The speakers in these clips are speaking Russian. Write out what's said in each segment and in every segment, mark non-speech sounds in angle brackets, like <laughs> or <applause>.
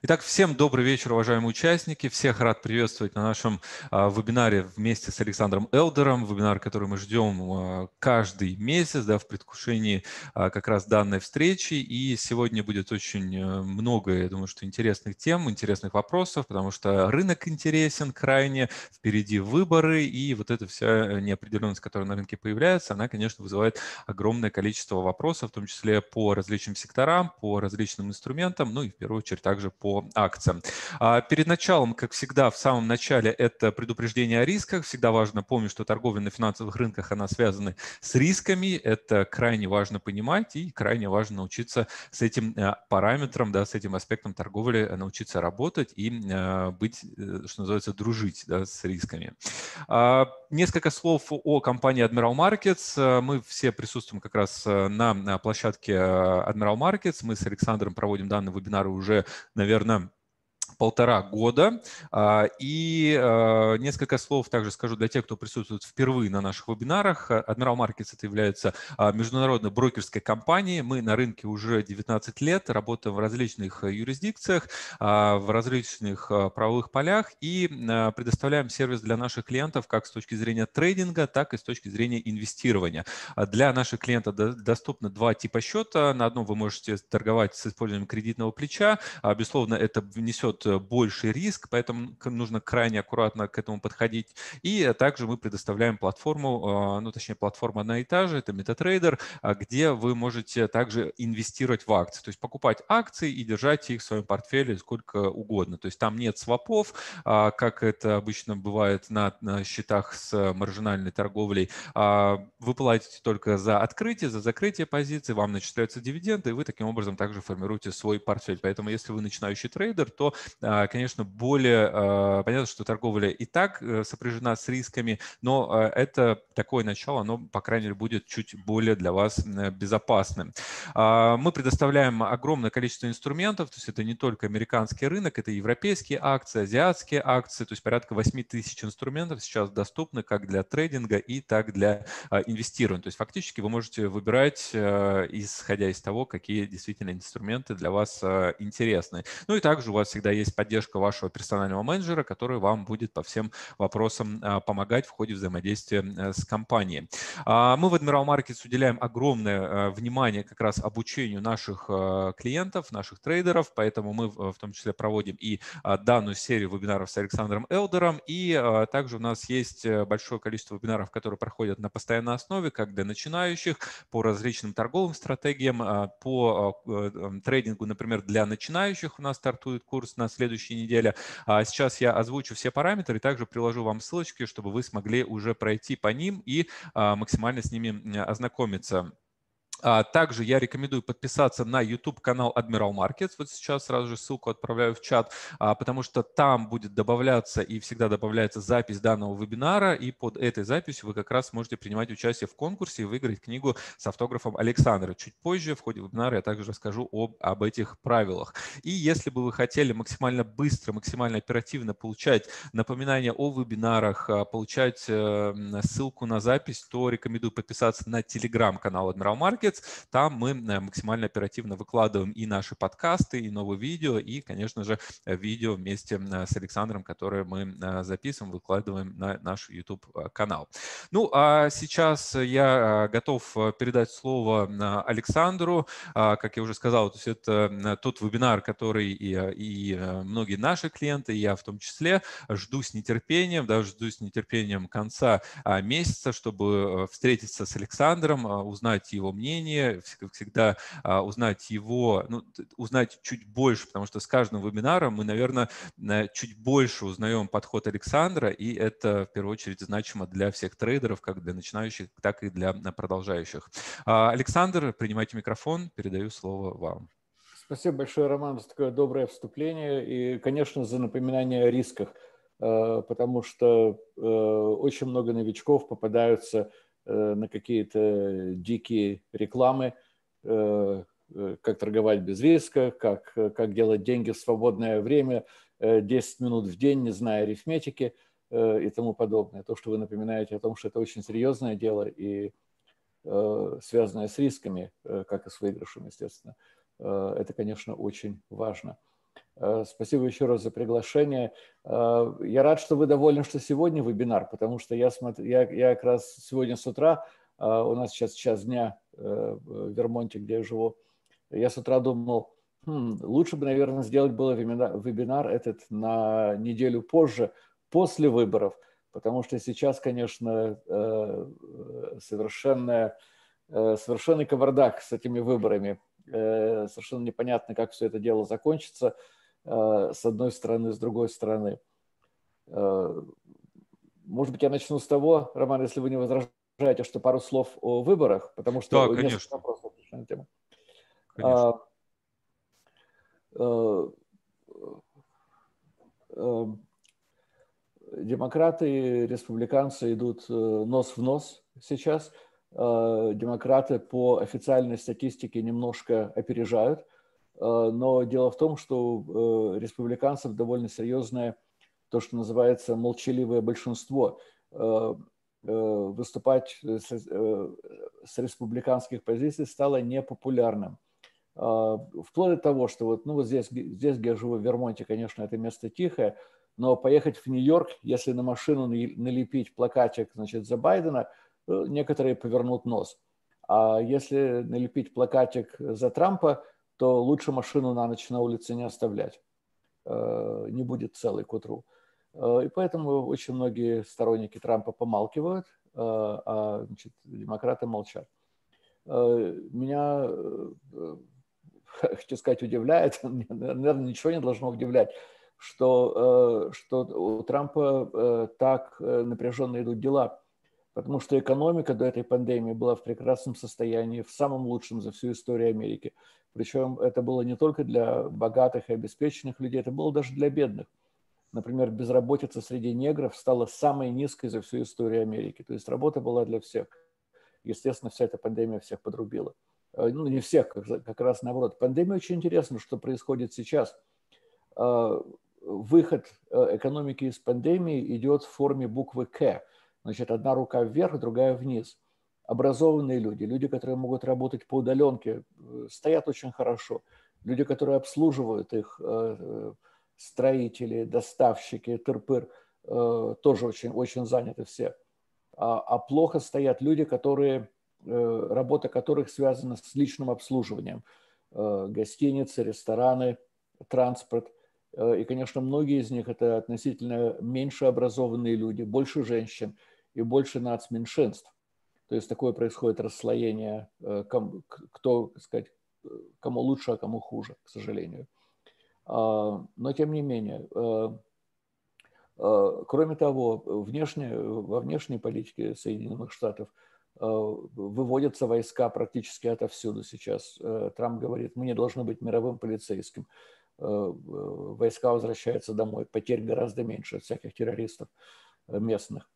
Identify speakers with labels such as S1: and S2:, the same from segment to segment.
S1: Итак, всем добрый вечер, уважаемые участники. Всех рад приветствовать на нашем а, вебинаре вместе с Александром Элдером. Вебинар, который мы ждем а, каждый месяц да, в предвкушении а, как раз данной встречи. И сегодня будет очень э, много, я думаю, что интересных тем, интересных вопросов, потому что рынок интересен крайне, впереди выборы, и вот эта вся неопределенность, которая на рынке появляется, она, конечно, вызывает огромное количество вопросов, в том числе по различным секторам, по различным инструментам, ну и в первую очередь также по по акциям. А, перед началом, как всегда, в самом начале это предупреждение о рисках. Всегда важно помнить, что торговля на финансовых рынках, она связана с рисками. Это крайне важно понимать и крайне важно научиться с этим э, параметром, да, с этим аспектом торговли научиться работать и э, быть, э, что называется, дружить да, с рисками. А, несколько слов о компании Admiral Markets. Мы все присутствуем как раз на площадке Admiral Markets. Мы с Александром проводим данный вебинар уже, наверное, наверное, полтора года. А, и а, несколько слов также скажу для тех, кто присутствует впервые на наших вебинарах. Admiral Markets это является а, международной брокерской компанией. Мы на рынке уже 19 лет, работаем в различных юрисдикциях, в различных правовых полях и предоставляем сервис для наших клиентов как с точки зрения трейдинга, так и с точки зрения инвестирования. Для наших клиентов доступно два типа счета. На одном вы можете торговать с использованием кредитного плеча. Безусловно, это внесет Э, больший риск, поэтому нужно крайне аккуратно к этому подходить. И также мы предоставляем платформу, а, ну точнее платформа одна и та же, это MetaTrader, а, где вы можете также инвестировать в акции, то есть покупать акции и держать их в своем портфеле сколько угодно. То есть там нет свопов, а, как это обычно бывает на, на счетах с маржинальной торговлей. Вы платите только за открытие, за закрытие позиции, вам начисляются дивиденды, и вы таким образом также формируете свой портфель. Поэтому если вы начинающий трейдер, то а, конечно, более а, понятно, что торговля и так э, сопряжена с рисками, но а, это такое начало, оно, по крайней мере, будет чуть более для вас безопасным. Мы предоставляем огромное количество инструментов, то есть это не только американский рынок, это европейские акции, азиатские акции, то есть порядка 8 тысяч инструментов сейчас доступны как для трейдинга и так для инвестирования. То есть фактически вы можете выбирать, исходя из того, какие действительно инструменты для вас интересны. Ну и также у вас всегда есть поддержка вашего персонального менеджера, который вам будет по всем вопросам а, помогать в ходе взаимодействия э, с компанией. А, мы в Admiral Markets уделяем огромное э, внимание как раз обучению наших э, клиентов, наших трейдеров, поэтому мы в том числе проводим и а, данную серию вебинаров с Александром Элдером, и также у нас есть большое количество вебинаров, которые проходят на постоянной основе, как для начинающих, по различным торговым стратегиям, по трейдингу, например, для начинающих у нас стартует курс на следующей неделе. А сейчас я озвучу все параметры и также приложу вам ссылочки, чтобы вы смогли уже пройти по ним и а, максимально с ними ознакомиться. А, также я рекомендую подписаться на YouTube-канал Admiral Markets. Вот сейчас сразу же ссылку отправляю в чат, а, потому что там будет добавляться и всегда добавляется запись данного вебинара, и под этой записью вы как раз можете принимать участие в конкурсе и выиграть книгу с автографом Александра. Чуть позже в ходе вебинара я также расскажу об, об этих правилах. И если бы вы хотели максимально быстро, максимально оперативно получать напоминания о вебинарах, а, получать э, ссылку на запись, то рекомендую подписаться на телеграм-канал Admiral Markets Markets. Там мы э, максимально оперативно выкладываем и наши подкасты, и новые видео, и, конечно же, видео вместе э, с Александром, которые мы э, записываем, выкладываем на наш YouTube-канал. Ну, а сейчас я готов передать слово Александру. А, как я уже сказал, то есть это тот вебинар, который и, и многие наши клиенты, и я в том числе, жду с нетерпением, даже жду с нетерпением конца а, месяца, чтобы встретиться с Александром, узнать его мнение, мнение, всегда а, узнать его, ну, узнать чуть больше, потому что с каждым вебинаром мы, наверное, чуть больше узнаем подход Александра, и это в первую очередь значимо для всех трейдеров, как для начинающих, так и для продолжающих. А, Александр, принимайте микрофон, передаю слово вам.
S2: Спасибо большое, Роман, за такое доброе вступление и, конечно, за напоминание о рисках, э, потому что э, очень много новичков попадаются на какие-то дикие рекламы, э, э, как торговать без риска, как, как делать деньги в свободное время, 10 минут в день, не зная арифметики и тому подобное. То, что вы напоминаете о том, что это очень серьезное дело и связанное с рисками, как и с выигрышем, естественно, это, конечно, очень важно. Спасибо еще раз за приглашение. Я рад, что вы довольны, что сегодня вебинар, потому что я, смотрю, я, я как раз сегодня с утра, у нас сейчас час дня в Вермонте, где я живу, я с утра думал, хм, лучше бы, наверное, сделать было вебинар, вебинар этот на неделю позже, после выборов, потому что сейчас, конечно, совершенно, совершенный кавардак с этими выборами. Совершенно непонятно, как все это дело закончится – Э, с одной стороны, с другой стороны. Э, может быть, я начну с того, Роман, если вы не возражаете, что пару слов о выборах, потому что
S1: да, конечно.
S2: вопросов на тему.
S1: Конечно.
S2: А, э, демократы и республиканцы идут нос в нос сейчас. Демократы по официальной статистике немножко опережают – Э, но дело в том, что э, республиканцев довольно серьезное то, что называется молчаливое большинство. Э, выступать с республиканских позиций стало непопулярным. Вплоть до того, что вот, ну вот здесь, здесь, где я живу, в Вермонте, конечно, это место тихое, но поехать в Нью-Йорк, если на машину налепить плакатик значит, за Байдена, некоторые повернут нос. А если налепить плакатик за Трампа, то лучше машину на ночь на улице не оставлять. Э, не будет целой к утру. Э, и поэтому очень многие сторонники Трампа помалкивают, э, а значит, демократы молчат. Меня, <laughs> хочу сказать, удивляет, <laughs> наверное, ничего не должно удивлять, что, что у Трампа так напряженно идут дела, потому что экономика до этой пандемии была в прекрасном состоянии, в самом лучшем за всю историю Америки. Причем это было не только для богатых и обеспеченных людей, это было даже для бедных. Например, безработица среди негров стала самой низкой за всю историю Америки. То есть работа была для всех. Естественно, вся эта пандемия всех подрубила. Э, ну, не всех, как раз наоборот. Пандемия очень интересно, что происходит сейчас. Э, выход э, экономики из пандемии идет в форме буквы «К». Значит, одна рука вверх, другая вниз – образованные люди, люди, которые могут работать по удаленке, э, стоят очень хорошо. Люди, которые обслуживают их, э, э, строители, доставщики, тырпыр, тоже очень, очень заняты все. А, а плохо стоят люди, которые, работа которых связана с личным обслуживанием. Гостиницы, рестораны, транспорт. И, конечно, многие из них это относительно меньше образованные люди, больше женщин и больше нацменьшинств. То есть такое происходит расслоение, э, кто, сказать, кому лучше, а кому хуже, к сожалению. А, но тем не менее, э, э, кроме того, внешне, во внешней политике Соединенных Штатов выводятся войска практически отовсюду сейчас. Трамп говорит, мы не должны быть мировым полицейским. Войска возвращаются домой, потерь гораздо меньше от всяких террористов местных,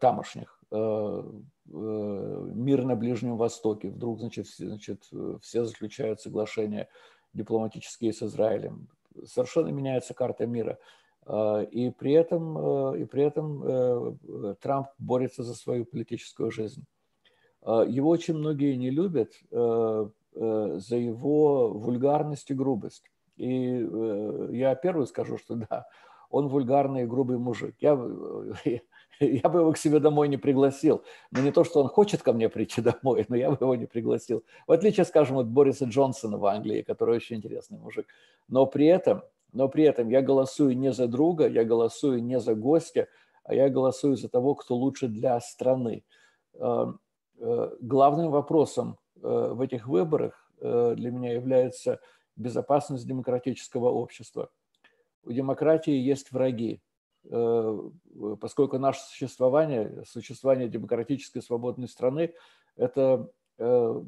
S2: тамошних. Э, э, мир на Ближнем Востоке. Вдруг, значит, все, значит, все заключают соглашения дипломатические с Израилем. Совершенно меняется карта мира. Э, и при этом, и при этом Трамп борется за свою политическую жизнь. Его очень многие не любят за его вульгарность и грубость. И я первый скажу, что да, он вульгарный и грубый мужик. Я, <laughs> я бы его к себе домой не пригласил. Но не то, что он хочет ко мне прийти <laughs> домой, но я бы его не пригласил. В отличие, скажем, от Бориса Джонсона в Англии, который очень интересный мужик. Но при этом, но при этом я голосую не за друга, я голосую не за гостя, а я голосую за того, кто лучше для страны. Э, э, главным вопросом э, в этих выборах для меня является безопасность демократического общества. У демократии есть враги, Э, поскольку наше существование, существование демократической свободной страны, это, э,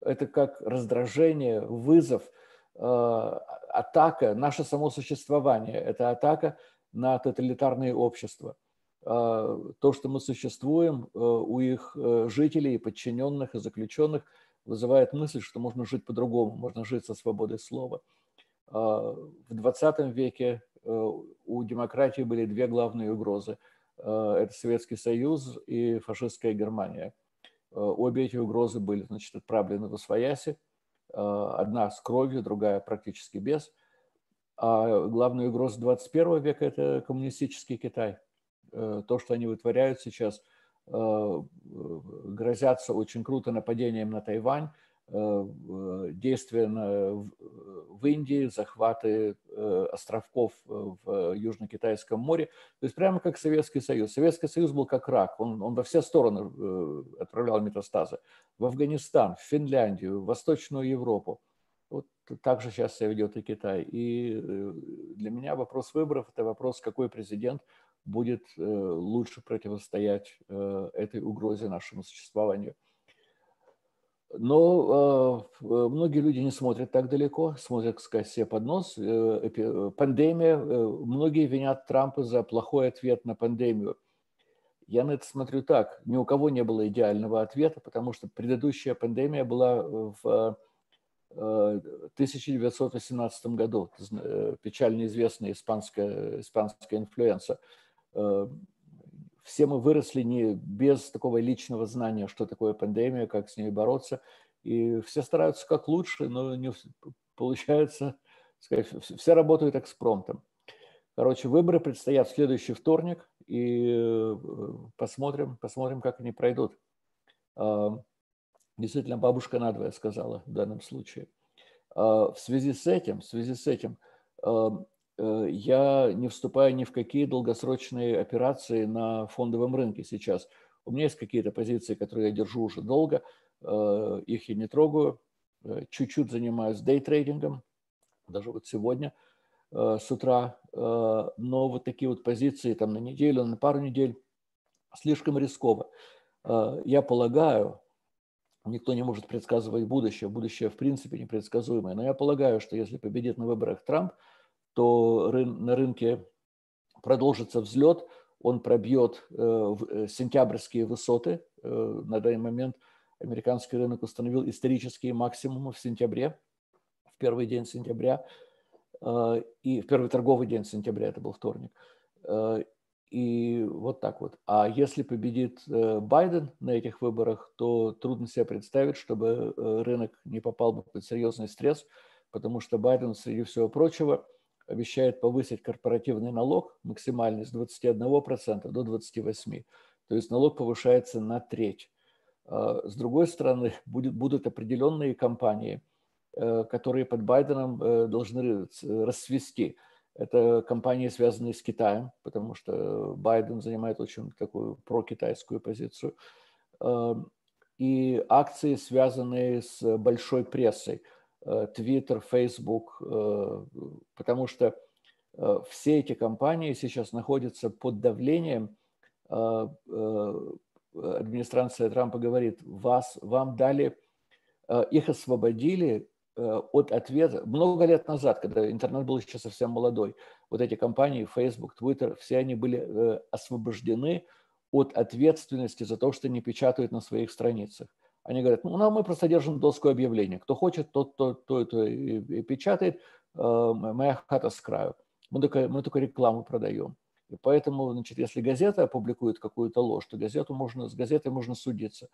S2: это как раздражение, вызов, э, атака, наше само существование, это атака на тоталитарные общества. То, что мы существуем, у их жителей, подчиненных и заключенных вызывает мысль, что можно жить по-другому, можно жить со свободой слова. В 20 веке Э, у демократии были две главные угрозы. Э, это Советский Союз и фашистская Германия. Э, обе эти угрозы были значит, отправлены в Освояси. Одна с кровью, другая практически без. А главная угроза 21 века – это коммунистический Китай. То, что они вытворяют сейчас, грозятся очень круто нападением на Тайвань, Э, действия в Индии, захваты э, островков в Южно-Китайском море. То есть прямо как Советский Союз. Советский Союз был как рак, он, он во все стороны э, отправлял метастазы. В Афганистан, в Финляндию, в Восточную Европу. Вот так же сейчас себя ведет и Китай. И для меня вопрос выборов – это вопрос, какой президент будет лучше противостоять этой угрозе нашему существованию. Но э, многие люди не смотрят так далеко, смотрят, так сказать, себе под нос. Э, пандемия, э, многие винят Трампа за плохой ответ на пандемию. Я на это смотрю так. Ни у кого не было идеального ответа, потому что предыдущая пандемия была в 1918 году, печально известная испанская, испанская инфлюенса все мы выросли не без такого личного знания, что такое пандемия, как с ней бороться. И все стараются как лучше, но не получается, сказать, все работают экспромтом. Короче, выборы предстоят в следующий вторник, и э, посмотрим, посмотрим, как они пройдут. А, действительно, бабушка надвое сказала в данном случае. А, в связи с этим, в связи с этим а, я не вступаю ни в какие долгосрочные операции на фондовом рынке сейчас. У меня есть какие-то позиции, которые я держу уже долго, э, их я не трогаю. Э, чуть-чуть занимаюсь дейтрейдингом, даже вот сегодня с утра. Но вот такие вот позиции там на неделю, на пару недель слишком рисково. Я полагаю, никто не может предсказывать будущее, будущее в принципе непредсказуемое, но я полагаю, что если победит на выборах Трамп – то на рынке продолжится взлет, он пробьет э, э, сентябрьские высоты. Э, на данный момент американский рынок установил исторические максимумы в сентябре, в первый день сентября, и в первый торговый день сентября, это был вторник. И вот так вот. А если победит Байден на этих выборах, то трудно себе представить, чтобы рынок не попал бы под серьезный стресс, потому что Байден, среди всего прочего, обещает повысить корпоративный налог максимальный с 21% до 28%. То есть налог повышается на треть. А, с другой стороны, <laughs> будет, будут определенные компании, э, которые под Байденом э, должны расцвести. Это компании, связанные с Китаем, потому что Байден занимает очень такую прокитайскую позицию. А, и акции, связанные с большой прессой – Э, Twitter, Facebook, э, потому что э, все эти компании сейчас находятся под давлением. Администрация Трампа говорит, вас, вам дали, их освободили от ответа. Много лет назад, когда интернет был еще совсем молодой, вот эти компании, Facebook, Twitter, все они были освобождены от ответственности за то, что не печатают на своих страницах. Они говорят, ну, мы просто держим доску объявлений. Кто хочет, тот, тот, то это и печатает. Э, моя хата с краю. Мы только, мы только рекламу продаем. И поэтому, значит, если газета опубликует какую-то ложь, то газету можно, с газетой можно судиться,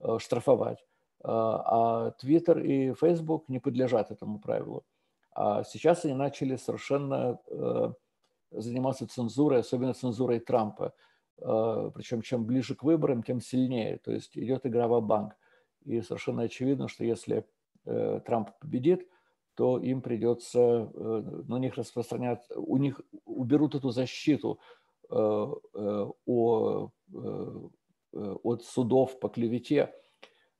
S2: э, штрафовать. Э, а Twitter и Facebook не подлежат этому правилу. А сейчас они начали совершенно заниматься цензурой, особенно цензурой Трампа. Причем чем ближе к выборам, тем сильнее. То есть идет игра в банк и совершенно очевидно, что если э, Трамп победит, то им придется э, на них распространять, у них уберут эту защиту э, от судов по клевете.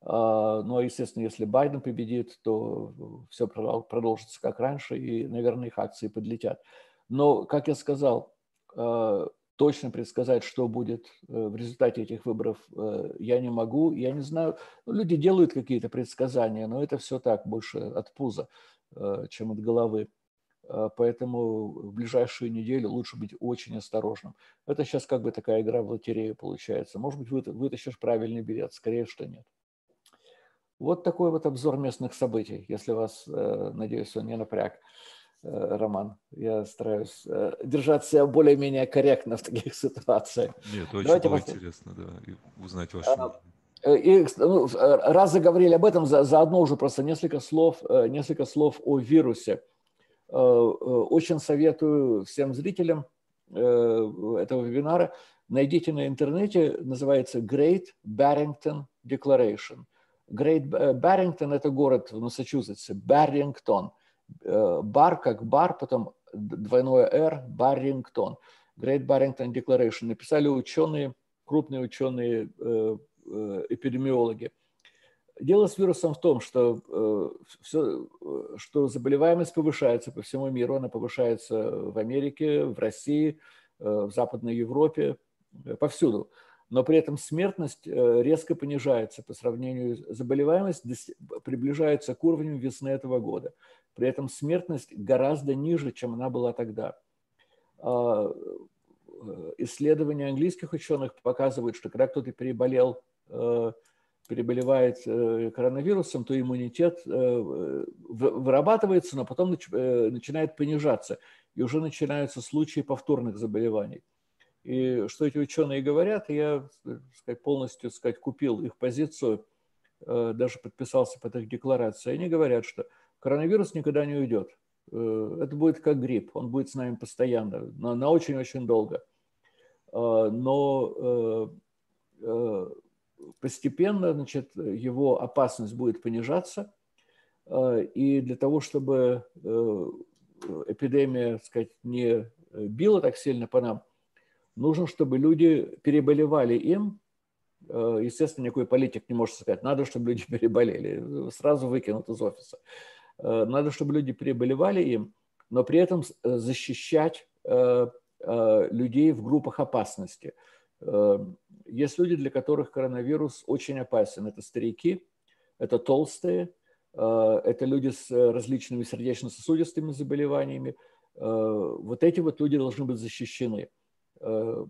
S2: А, ну, а, естественно, если Байден победит, то все продолжится как раньше, и, наверное, их акции подлетят. Но, как я сказал, точно предсказать, что будет э, в результате этих выборов, э, я не могу. Я не знаю, ну, люди делают какие-то предсказания, но это все так, больше от пуза, э, чем от головы. Поэтому в ближайшую неделю лучше быть очень осторожным. Это сейчас как бы такая игра в лотерею получается. Может быть, вытащишь правильный билет, скорее, что нет. Вот такой вот обзор местных событий, если вас, надеюсь, он не напряг. Э, роман. Я стараюсь э, держать себя более-менее корректно в таких ситуациях.
S1: Нет, очень Давайте было просто... интересно, да, и узнать ваше
S2: а, э, и, ну, раз заговорили об этом, за, заодно уже просто несколько слов, несколько слов о вирусе. Очень советую всем зрителям этого вебинара, найдите на интернете, называется Great Barrington Declaration. Great Barrington – это город в Массачусетсе, Баррингтон. Бар как бар, потом двойное R, Баррингтон. Great Barrington Declaration. Написали ученые, крупные ученые, эпидемиологи. Дело с вирусом в том, что, э, все, что заболеваемость повышается по всему миру. Она повышается в Америке, в России, э, в Западной Европе, э, повсюду. Но при этом смертность резко понижается по сравнению, заболеваемость приближается к уровню весны этого года. При этом смертность гораздо ниже, чем она была тогда. А, исследования английских ученых показывают, что когда кто-то переболел переболевает э, коронавирусом, то иммунитет э, вырабатывается, но потом э, начинает понижаться. И уже начинаются случаи повторных заболеваний. И что эти ученые говорят, я сказать, полностью сказать, купил их позицию, даже подписался под их декларацией. Они говорят, что коронавирус никогда не уйдет. Это будет как грипп, он будет с нами постоянно, на очень-очень долго. Но постепенно значит, его опасность будет понижаться. Э, и для того, чтобы э, эпидемия так сказать, не била так сильно по нам, нужно, чтобы люди переболевали им. Э, естественно, никакой политик не может сказать, надо, чтобы люди <laughs> переболели, сразу выкинут из офиса. Надо, чтобы люди переболевали им, но при этом защищать людей в группах опасности – есть люди, для которых коронавирус очень опасен. Это старики, это толстые, э, это люди с различными сердечно-сосудистыми заболеваниями. Э, вот эти вот люди должны быть защищены. Э,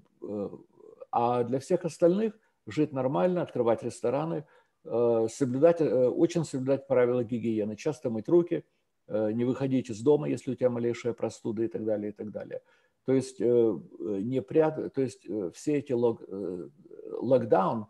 S2: а для всех остальных жить нормально, открывать рестораны, соблюдать, очень соблюдать правила гигиены, часто мыть руки, не выходить из дома, если у тебя малейшая простуда и так далее, и так далее. То есть, э, не прят... то есть э, все эти лог... Э, локдаун,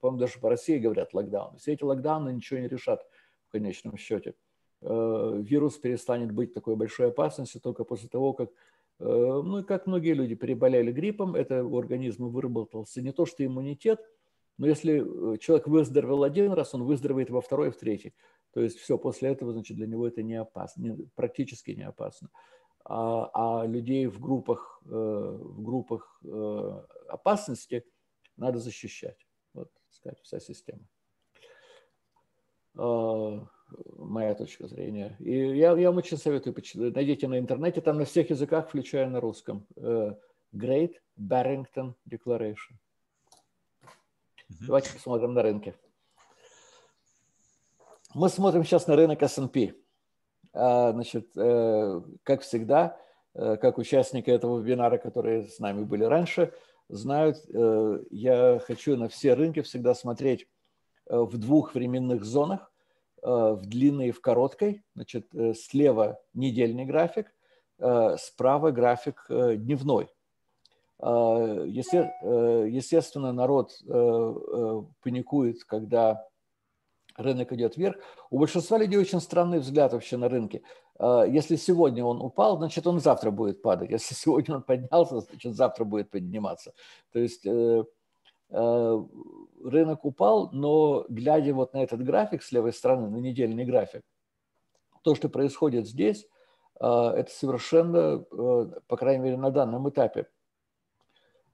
S2: по-моему, даже по России говорят локдаун, все эти локдауны ничего не решат в конечном счете. Вирус перестанет быть такой большой опасностью только после того, как, ну и как многие люди переболели гриппом, это у организма выработался не то что иммунитет, но если человек выздоровел один раз, он выздоровеет во второй в третий. То есть все, после этого, значит, для него это не опасно, практически не опасно а, а людей в группах, э, в группах э, опасности надо защищать. Вот, сказать, вся система. А, моя точка зрения. И я, я вам очень советую, найдите на интернете, там на всех языках, включая на русском. Э, Great Barrington Declaration. Mm-hmm. Давайте посмотрим на рынке. Мы смотрим сейчас на рынок S&P. А, значит, э, как всегда, э, как участники этого вебинара, которые с нами были раньше, знают, э, я хочу на все рынки всегда смотреть в двух временных зонах, в длинной и в короткой. Значит, слева недельный график, справа график дневной. Естественно, народ паникует, когда рынок идет вверх. У большинства людей очень странный взгляд вообще на рынке. А, если сегодня он упал, значит, он завтра будет падать. Если <laughs> сегодня он поднялся, значит, завтра будет подниматься. То есть э, э, рынок упал, но глядя вот на этот график с левой стороны, на недельный график, то, что происходит здесь, э, это совершенно, по крайней мере, на данном этапе,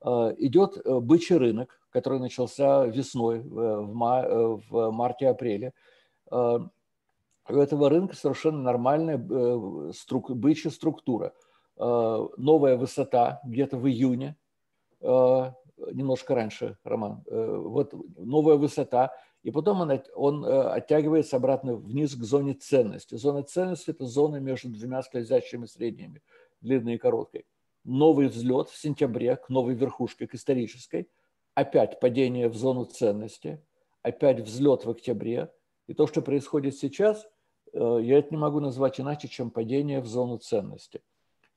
S2: идет бычий рынок, который начался весной, в, в марте-апреле. Э, у этого рынка совершенно нормальная э, струк, бычья структура. Э, новая высота где-то в июне, немножко раньше, Роман, вот новая высота, и потом он, он оттягивается обратно вниз к зоне ценности. Зона ценности – это зона между двумя скользящими средними, длинной и короткой. Новый взлет в сентябре к новой верхушке, к исторической – опять падение в зону ценности, опять взлет в октябре. И то, что происходит сейчас, э, я это не могу назвать иначе, чем падение в зону ценности.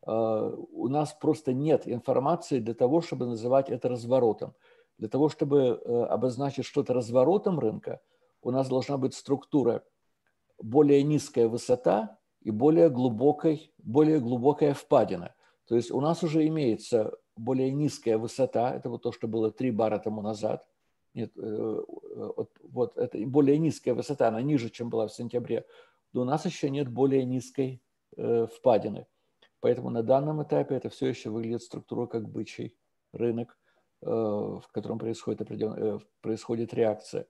S2: Э, у нас просто нет информации для того, чтобы называть это разворотом. Для того, чтобы э, обозначить что-то разворотом рынка, у нас должна быть структура более низкая высота и более, глубокой, более глубокая впадина. То есть у нас уже имеется более низкая высота, это вот то, что было 3 бара тому назад. Нет, э, вот, вот это более низкая высота, она ниже, чем была в сентябре. Но у нас еще нет более низкой э, впадины. Поэтому на данном этапе это все еще выглядит структура как бычий рынок, э, в котором происходит, происходит реакция.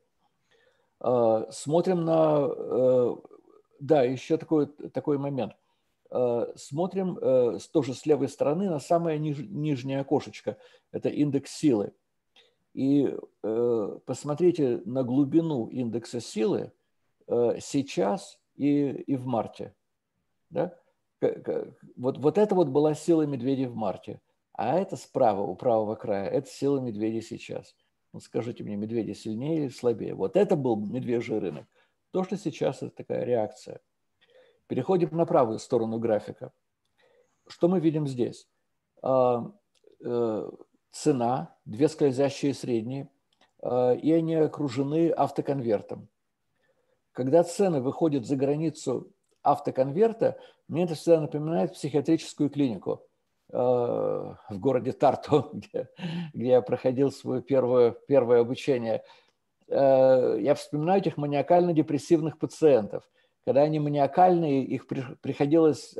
S2: Смотрим на... Да, еще такой, такой момент. Смотрим тоже с левой стороны на самое ниж... нижнее окошечко. Это индекс силы. И э, посмотрите на глубину индекса силы э, сейчас и, и в марте. Да? Вот, вот это вот была сила медведя в марте. А это справа, у правого края, это сила медведя сейчас. Ну, скажите мне, медведи сильнее или слабее? Вот это был медвежий рынок. То, что сейчас, это такая реакция. Переходим на правую сторону графика. Что мы видим здесь? А, э, цена, две скользящие средние, э, и они окружены автоконвертом. Когда цены выходят за границу автоконверта, мне это всегда напоминает психиатрическую клинику э, в городе Тарту, <laughs> где, где я проходил свое первое, первое обучение. Я вспоминаю этих маниакально-депрессивных пациентов. Когда они маниакальные, их приходилось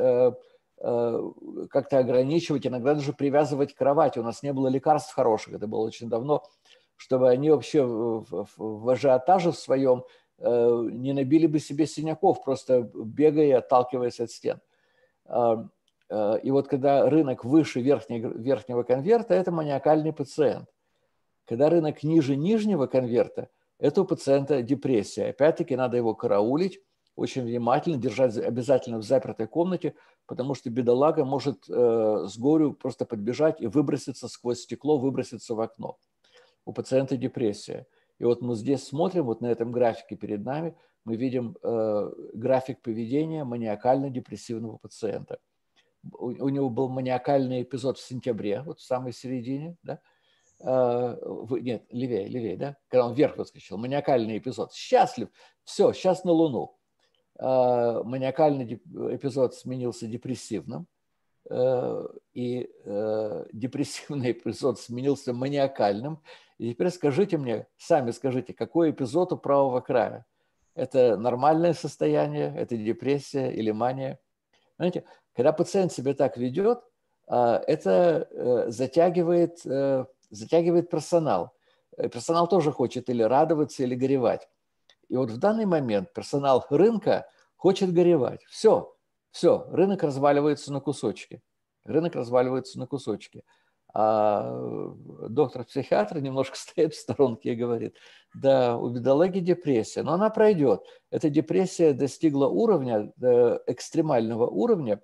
S2: Э, как-то ограничивать, иногда даже привязывать к кровати. У нас не было лекарств хороших, это было очень давно, чтобы они вообще в, в ажиотаже своем э, не набили бы себе синяков, просто бегая и отталкиваясь от стен. Э, и вот когда рынок выше верхнего конверта, это маниакальный пациент. Когда рынок ниже нижнего конверта, это у пациента депрессия. Опять-таки надо его караулить, очень внимательно, держать обязательно в запертой комнате, потому что бедолага может э, с горю просто подбежать и выброситься сквозь стекло, выброситься в окно. У пациента депрессия. И вот мы здесь смотрим, вот на этом графике перед нами, мы видим э, график поведения маниакально-депрессивного пациента. У, у него был маниакальный эпизод в сентябре, вот в самой середине, да, э, нет, левее, левее, да, когда он вверх выскочил, маниакальный эпизод, счастлив, все, сейчас на Луну. Э, маниакальный эпизод сменился депрессивным, э, и э, депрессивный эпизод сменился маниакальным. И теперь скажите мне, сами скажите, какой эпизод у правого края? Это нормальное состояние, это депрессия или мания? Знаете, когда пациент себя так ведет, это затягивает, затягивает персонал. Персонал тоже хочет или радоваться, или горевать. И вот в данный момент персонал рынка хочет горевать. Все, все, рынок разваливается на кусочки. Рынок разваливается на кусочки. А доктор-психиатр немножко <laughs> стоит в сторонке и говорит, да, у бедолаги депрессия, но она пройдет. Эта депрессия достигла уровня, э, экстремального уровня,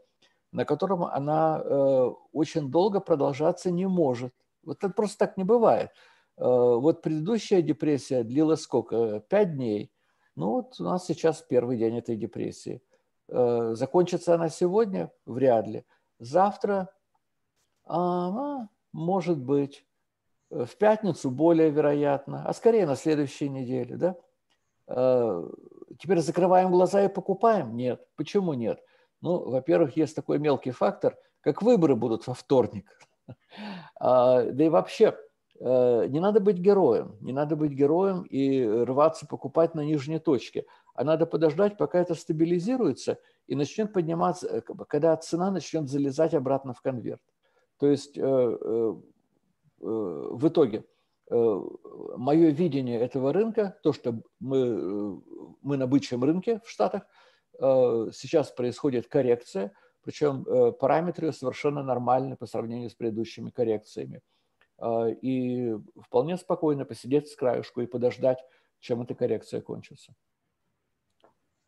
S2: на котором она э, очень долго продолжаться не может. Вот это просто так не бывает. Э, вот предыдущая депрессия длилась сколько? Пять дней. Ну вот у нас сейчас первый день этой депрессии. Э, закончится она сегодня? Вряд ли. Завтра? А, может быть. Э, в пятницу более вероятно, а скорее на следующей неделе, да? Э, теперь закрываем глаза и покупаем? Нет. Почему нет? Ну, во-первых, есть такой мелкий фактор, как выборы будут во вторник. <laughs> А, да и вообще, не надо быть героем, не надо быть героем и рваться покупать на нижней точке, а надо подождать, пока это стабилизируется и начнет подниматься, э, когда цена начнет залезать обратно в конверт. То есть э, в итоге мое видение этого рынка, то, что мы, мы на бычьем рынке в Штатах, сейчас происходит коррекция, причем параметры совершенно нормальны по сравнению с предыдущими коррекциями. А, и вполне спокойно посидеть с краешку и подождать, чем эта коррекция кончится.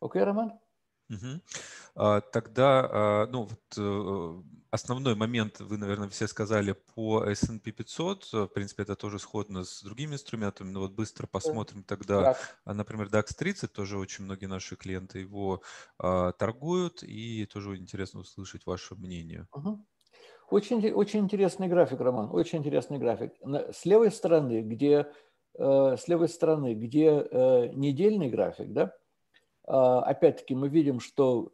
S2: Окей, Роман?
S1: Угу. Тогда, ну, вот э, основной момент вы, наверное, все сказали по S&P 500. В принципе, это тоже сходно с другими инструментами, но вот быстро посмотрим тогда, так. например, DAX 30, тоже очень многие наши клиенты его торгуют, и тоже интересно услышать ваше мнение.
S2: Угу. Очень, очень интересный график, Роман, очень интересный график. С левой стороны, где, э, с левой стороны, где э, недельный график, да, а, опять-таки мы видим, что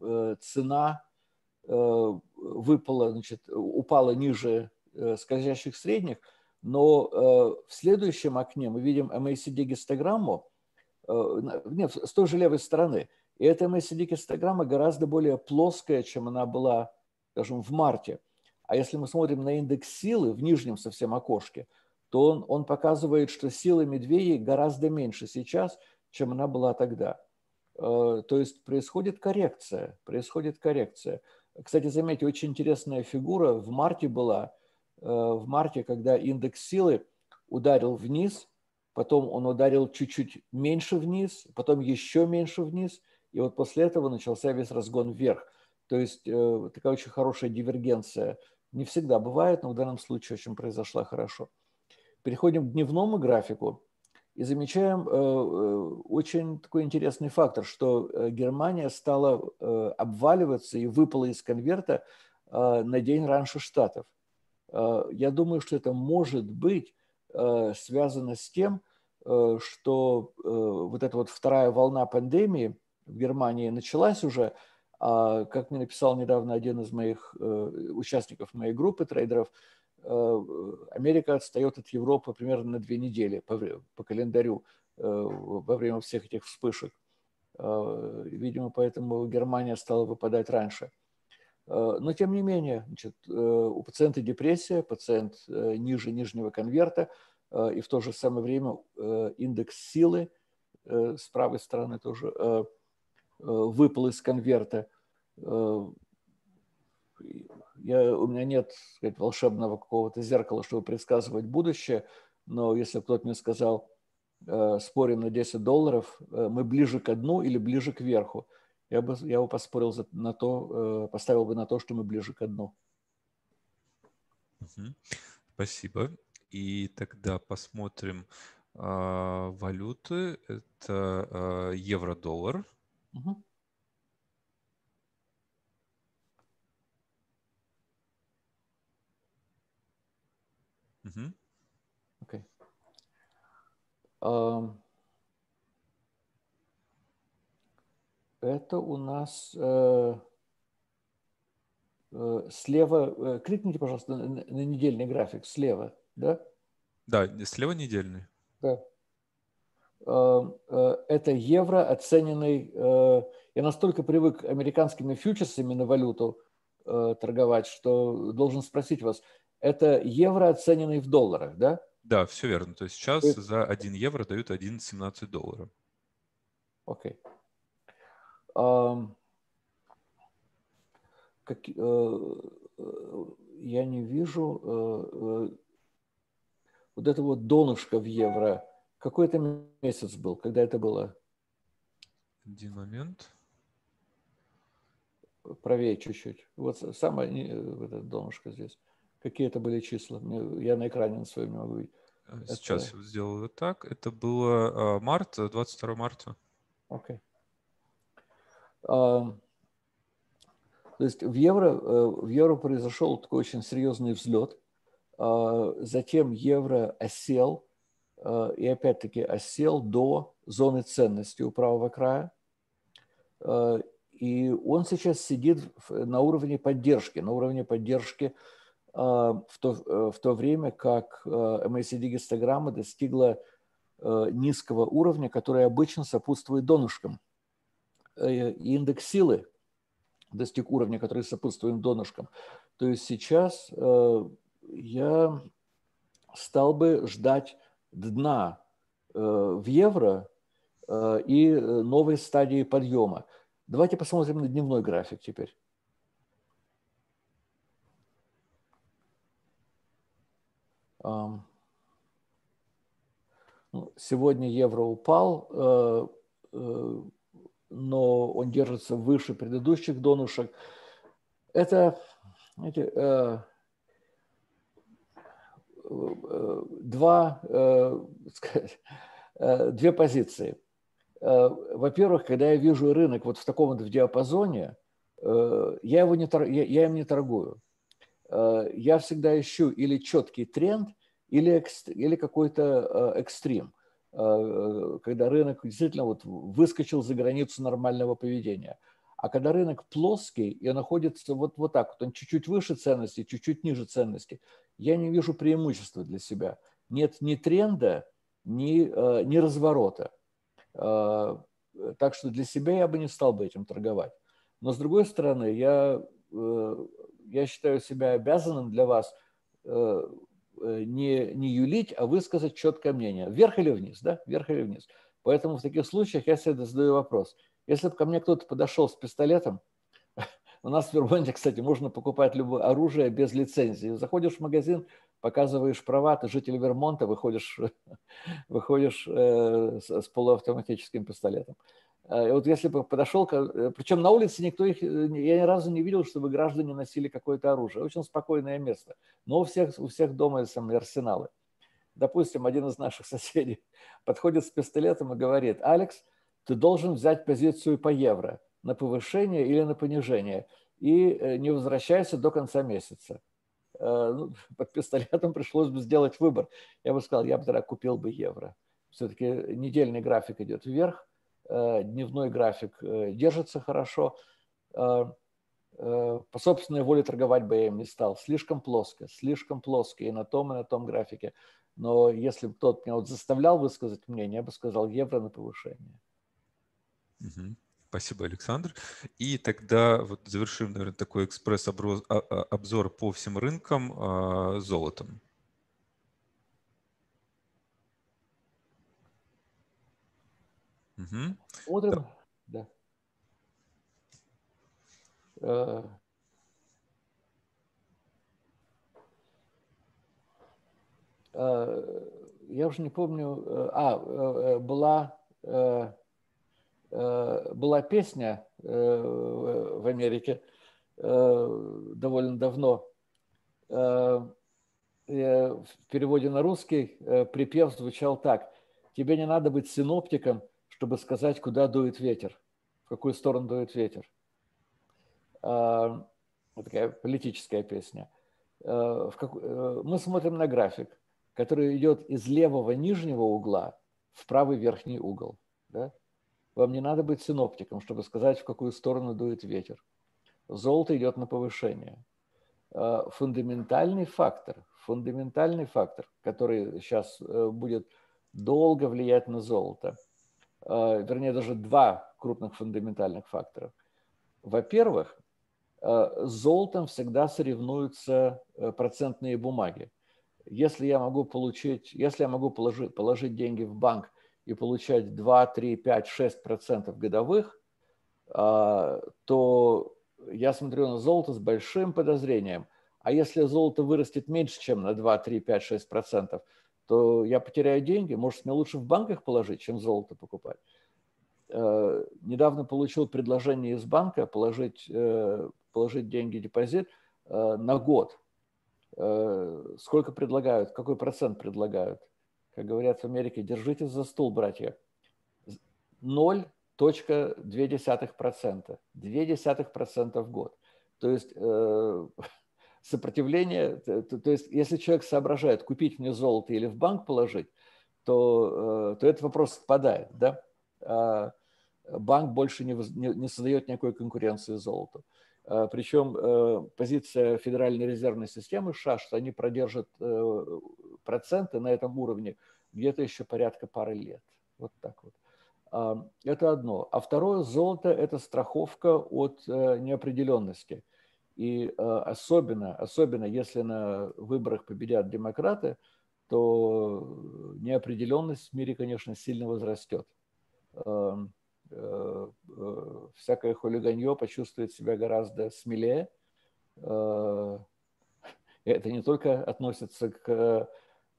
S2: э, цена выпала, значит, упала ниже скользящих средних, но в следующем окне мы видим MACD-гистограмму, нет, с той же левой стороны. И эта MACD-гистограмма гораздо более плоская, чем она была, скажем, в марте. А если мы смотрим на индекс силы в нижнем совсем окошке, то он, он показывает, что сила медведей гораздо меньше сейчас, чем она была тогда. Э, то есть происходит коррекция, происходит коррекция. Кстати, заметьте, очень интересная фигура в марте была, э, в марте, когда индекс силы ударил вниз, потом он ударил чуть-чуть меньше вниз, потом еще меньше вниз, и вот после этого начался весь разгон вверх. То есть э, такая очень хорошая дивергенция не всегда бывает, но в данном случае очень произошла хорошо. Переходим к дневному графику и замечаем э, э, очень такой интересный фактор, что Германия стала обваливаться и выпала из конверта на день раньше Штатов. Я думаю, что это может быть связано с тем, что вот эта вот вторая волна пандемии в Германии началась уже – как мне написал недавно один из моих э, участников моей группы трейдеров, э, Америка отстает от Европы примерно на две недели по, по календарю э, во время всех этих вспышек. Видимо, поэтому Германия стала выпадать раньше. Но тем не менее, значит, у пациента депрессия, пациент ниже нижнего конверта, и в то же самое время индекс силы с правой стороны тоже выпал из конверта. Э, я, у меня нет сказать, волшебного какого-то зеркала, чтобы предсказывать будущее, но если кто-то мне сказал, э, спорим на 10 долларов, э, мы ближе к дну или ближе к верху, я бы, я бы поспорил на то, поставил бы на то, что мы ближе к дну.
S1: Спасибо. И тогда посмотрим э, валюты. Это э, евро-доллар. Угу.
S2: Okay. Um, это у нас э, э, слева, э, кликните, пожалуйста, на, на недельный график, слева, да?
S1: Да, слева недельный.
S2: Да. Это евро, оцененный, я настолько привык американскими фьючерсами на валюту торговать, что должен спросить вас, это евро, оцененный в долларах, да?
S1: Да, все верно. То есть сейчас есть... за 1 евро дают 1,17 долларов.
S2: Окей. Okay. Um, как, uh, я не вижу uh, uh, вот это вот донышко в евро. Какой это месяц был, когда это было?
S1: Один момент.
S2: Правее чуть-чуть. Вот самое вот это донышко здесь. Какие это были числа? Я на экране на своем не могу видеть.
S1: Э, сейчас это... я сделаю так. Это было а, март, 22 марта.
S2: Окей. Okay. Uh, то есть в евро, э, в евро произошел такой очень серьезный взлет. Uh, затем евро осел, uh, и опять-таки осел до зоны ценности у правого края. И он сейчас сидит на уровне поддержки, на уровне поддержки а, в то, э, в то время как MACD-гистограмма э, достигла э, низкого уровня, который обычно сопутствует донышкам. И индекс силы достиг уровня, который сопутствует донышкам. То есть сейчас я стал бы ждать дна в евро и новой стадии подъема. Давайте посмотрим на дневной график теперь. Сегодня евро упал, э, э, но он держится выше предыдущих донышек. Это знаете, э, два, <laughs> две позиции. Во-первых, когда я вижу рынок вот в таком вот диапазоне, я, его не, я им не торгую. Э, я всегда ищу или четкий тренд, или, или какой-то э, экстрим, э, когда рынок действительно вот выскочил за границу нормального поведения. А когда рынок плоский и находится вот, вот так, вот он чуть-чуть выше ценности, чуть-чуть ниже ценности, я не вижу преимущества для себя. Нет ни тренда, ни, ни разворота. Так что для себя я бы не стал бы этим торговать. Но с другой стороны, я, я считаю себя обязанным для вас не, не юлить, а высказать четкое мнение. Вверх или вниз, да? Вверх или вниз. Поэтому в таких случаях я себе задаю вопрос. Если бы ко мне кто-то подошел с пистолетом, <laughs> у нас в Вермонте, кстати, можно покупать любое оружие без лицензии. Заходишь в магазин, показываешь права, ты житель Вермонта, выходишь, <laughs> выходишь э, с, с полуавтоматическим пистолетом. Э, вот если бы подошел, э, причем на улице никто их, я ни разу не видел, чтобы граждане носили какое-то оружие. Очень спокойное место. Но у всех, у всех дома есть арсеналы. Допустим, один из наших <laughs> соседей подходит с пистолетом и говорит, Алекс, ты должен взять позицию по евро на повышение или на понижение и не возвращайся до конца месяца. Э, ну, <laughs> под пистолетом пришлось бы сделать выбор. Я бы сказал, я бы тогда купил бы евро. Все-таки недельный график идет вверх, э, дневной график э, держится хорошо. По собственной воле торговать бы я им не стал. Слишком плоско, слишком плоско и на том, и на том графике. Но если бы кто-то меня вот заставлял высказать мнение, я бы сказал евро на повышение.
S1: Угу. Спасибо, Александр. И тогда вот завершим, наверное, такой экспресс-обзор а, а, по всем рынкам а, золотом.
S2: Угу. Смотрим. Да. да. Я уже не помню. Э, а, э, э, была Э, была песня э, в Америке э, довольно давно. В переводе на русский припев звучал так. Тебе не надо быть синоптиком, чтобы сказать, куда дует ветер, в какую сторону дует ветер. Вот такая политическая песня. Мы смотрим на график, который идет из левого нижнего угла в правый верхний угол. Да? Вам не надо быть синоптиком, чтобы сказать, в какую сторону дует ветер. Золото идет на повышение. А, фундаментальный фактор, фундаментальный фактор, который сейчас э, будет долго влиять на золото, а, вернее, даже два крупных фундаментальных фактора. Во-первых, а, с золотом всегда соревнуются э, процентные бумаги. Если я могу получить, если я могу положить, положить деньги в банк – и получать 2, 3, 5, 6 процентов годовых, то я смотрю на золото с большим подозрением. А если золото вырастет меньше, чем на 2, 3, 5, 6 процентов, то я потеряю деньги. Может, мне лучше в банках положить, чем золото покупать. А, недавно получил предложение из банка положить, э, положить деньги, депозит э, на год. Э, сколько предлагают, какой процент предлагают? как говорят в Америке, держитесь за стул, братья. 0.2%. 0,2% в год. То есть э, <laughs> сопротивление, то, то есть если человек соображает, купить мне золото или в банк положить, то, э, то этот вопрос отпадает. Да? А банк больше не, не, не создает никакой конкуренции золоту. А, Причем э, позиция Федеральной резервной системы США, что они продержат э, проценты на этом уровне где-то еще порядка пары лет. Вот так вот. А, это одно. А второе, золото – это страховка от неопределенности. И особенно, особенно если на выборах победят демократы, то неопределенность в мире, конечно, сильно возрастет. Э, э, всякое хулиганье почувствует себя гораздо смелее. Э, <laughs> это не только относится к,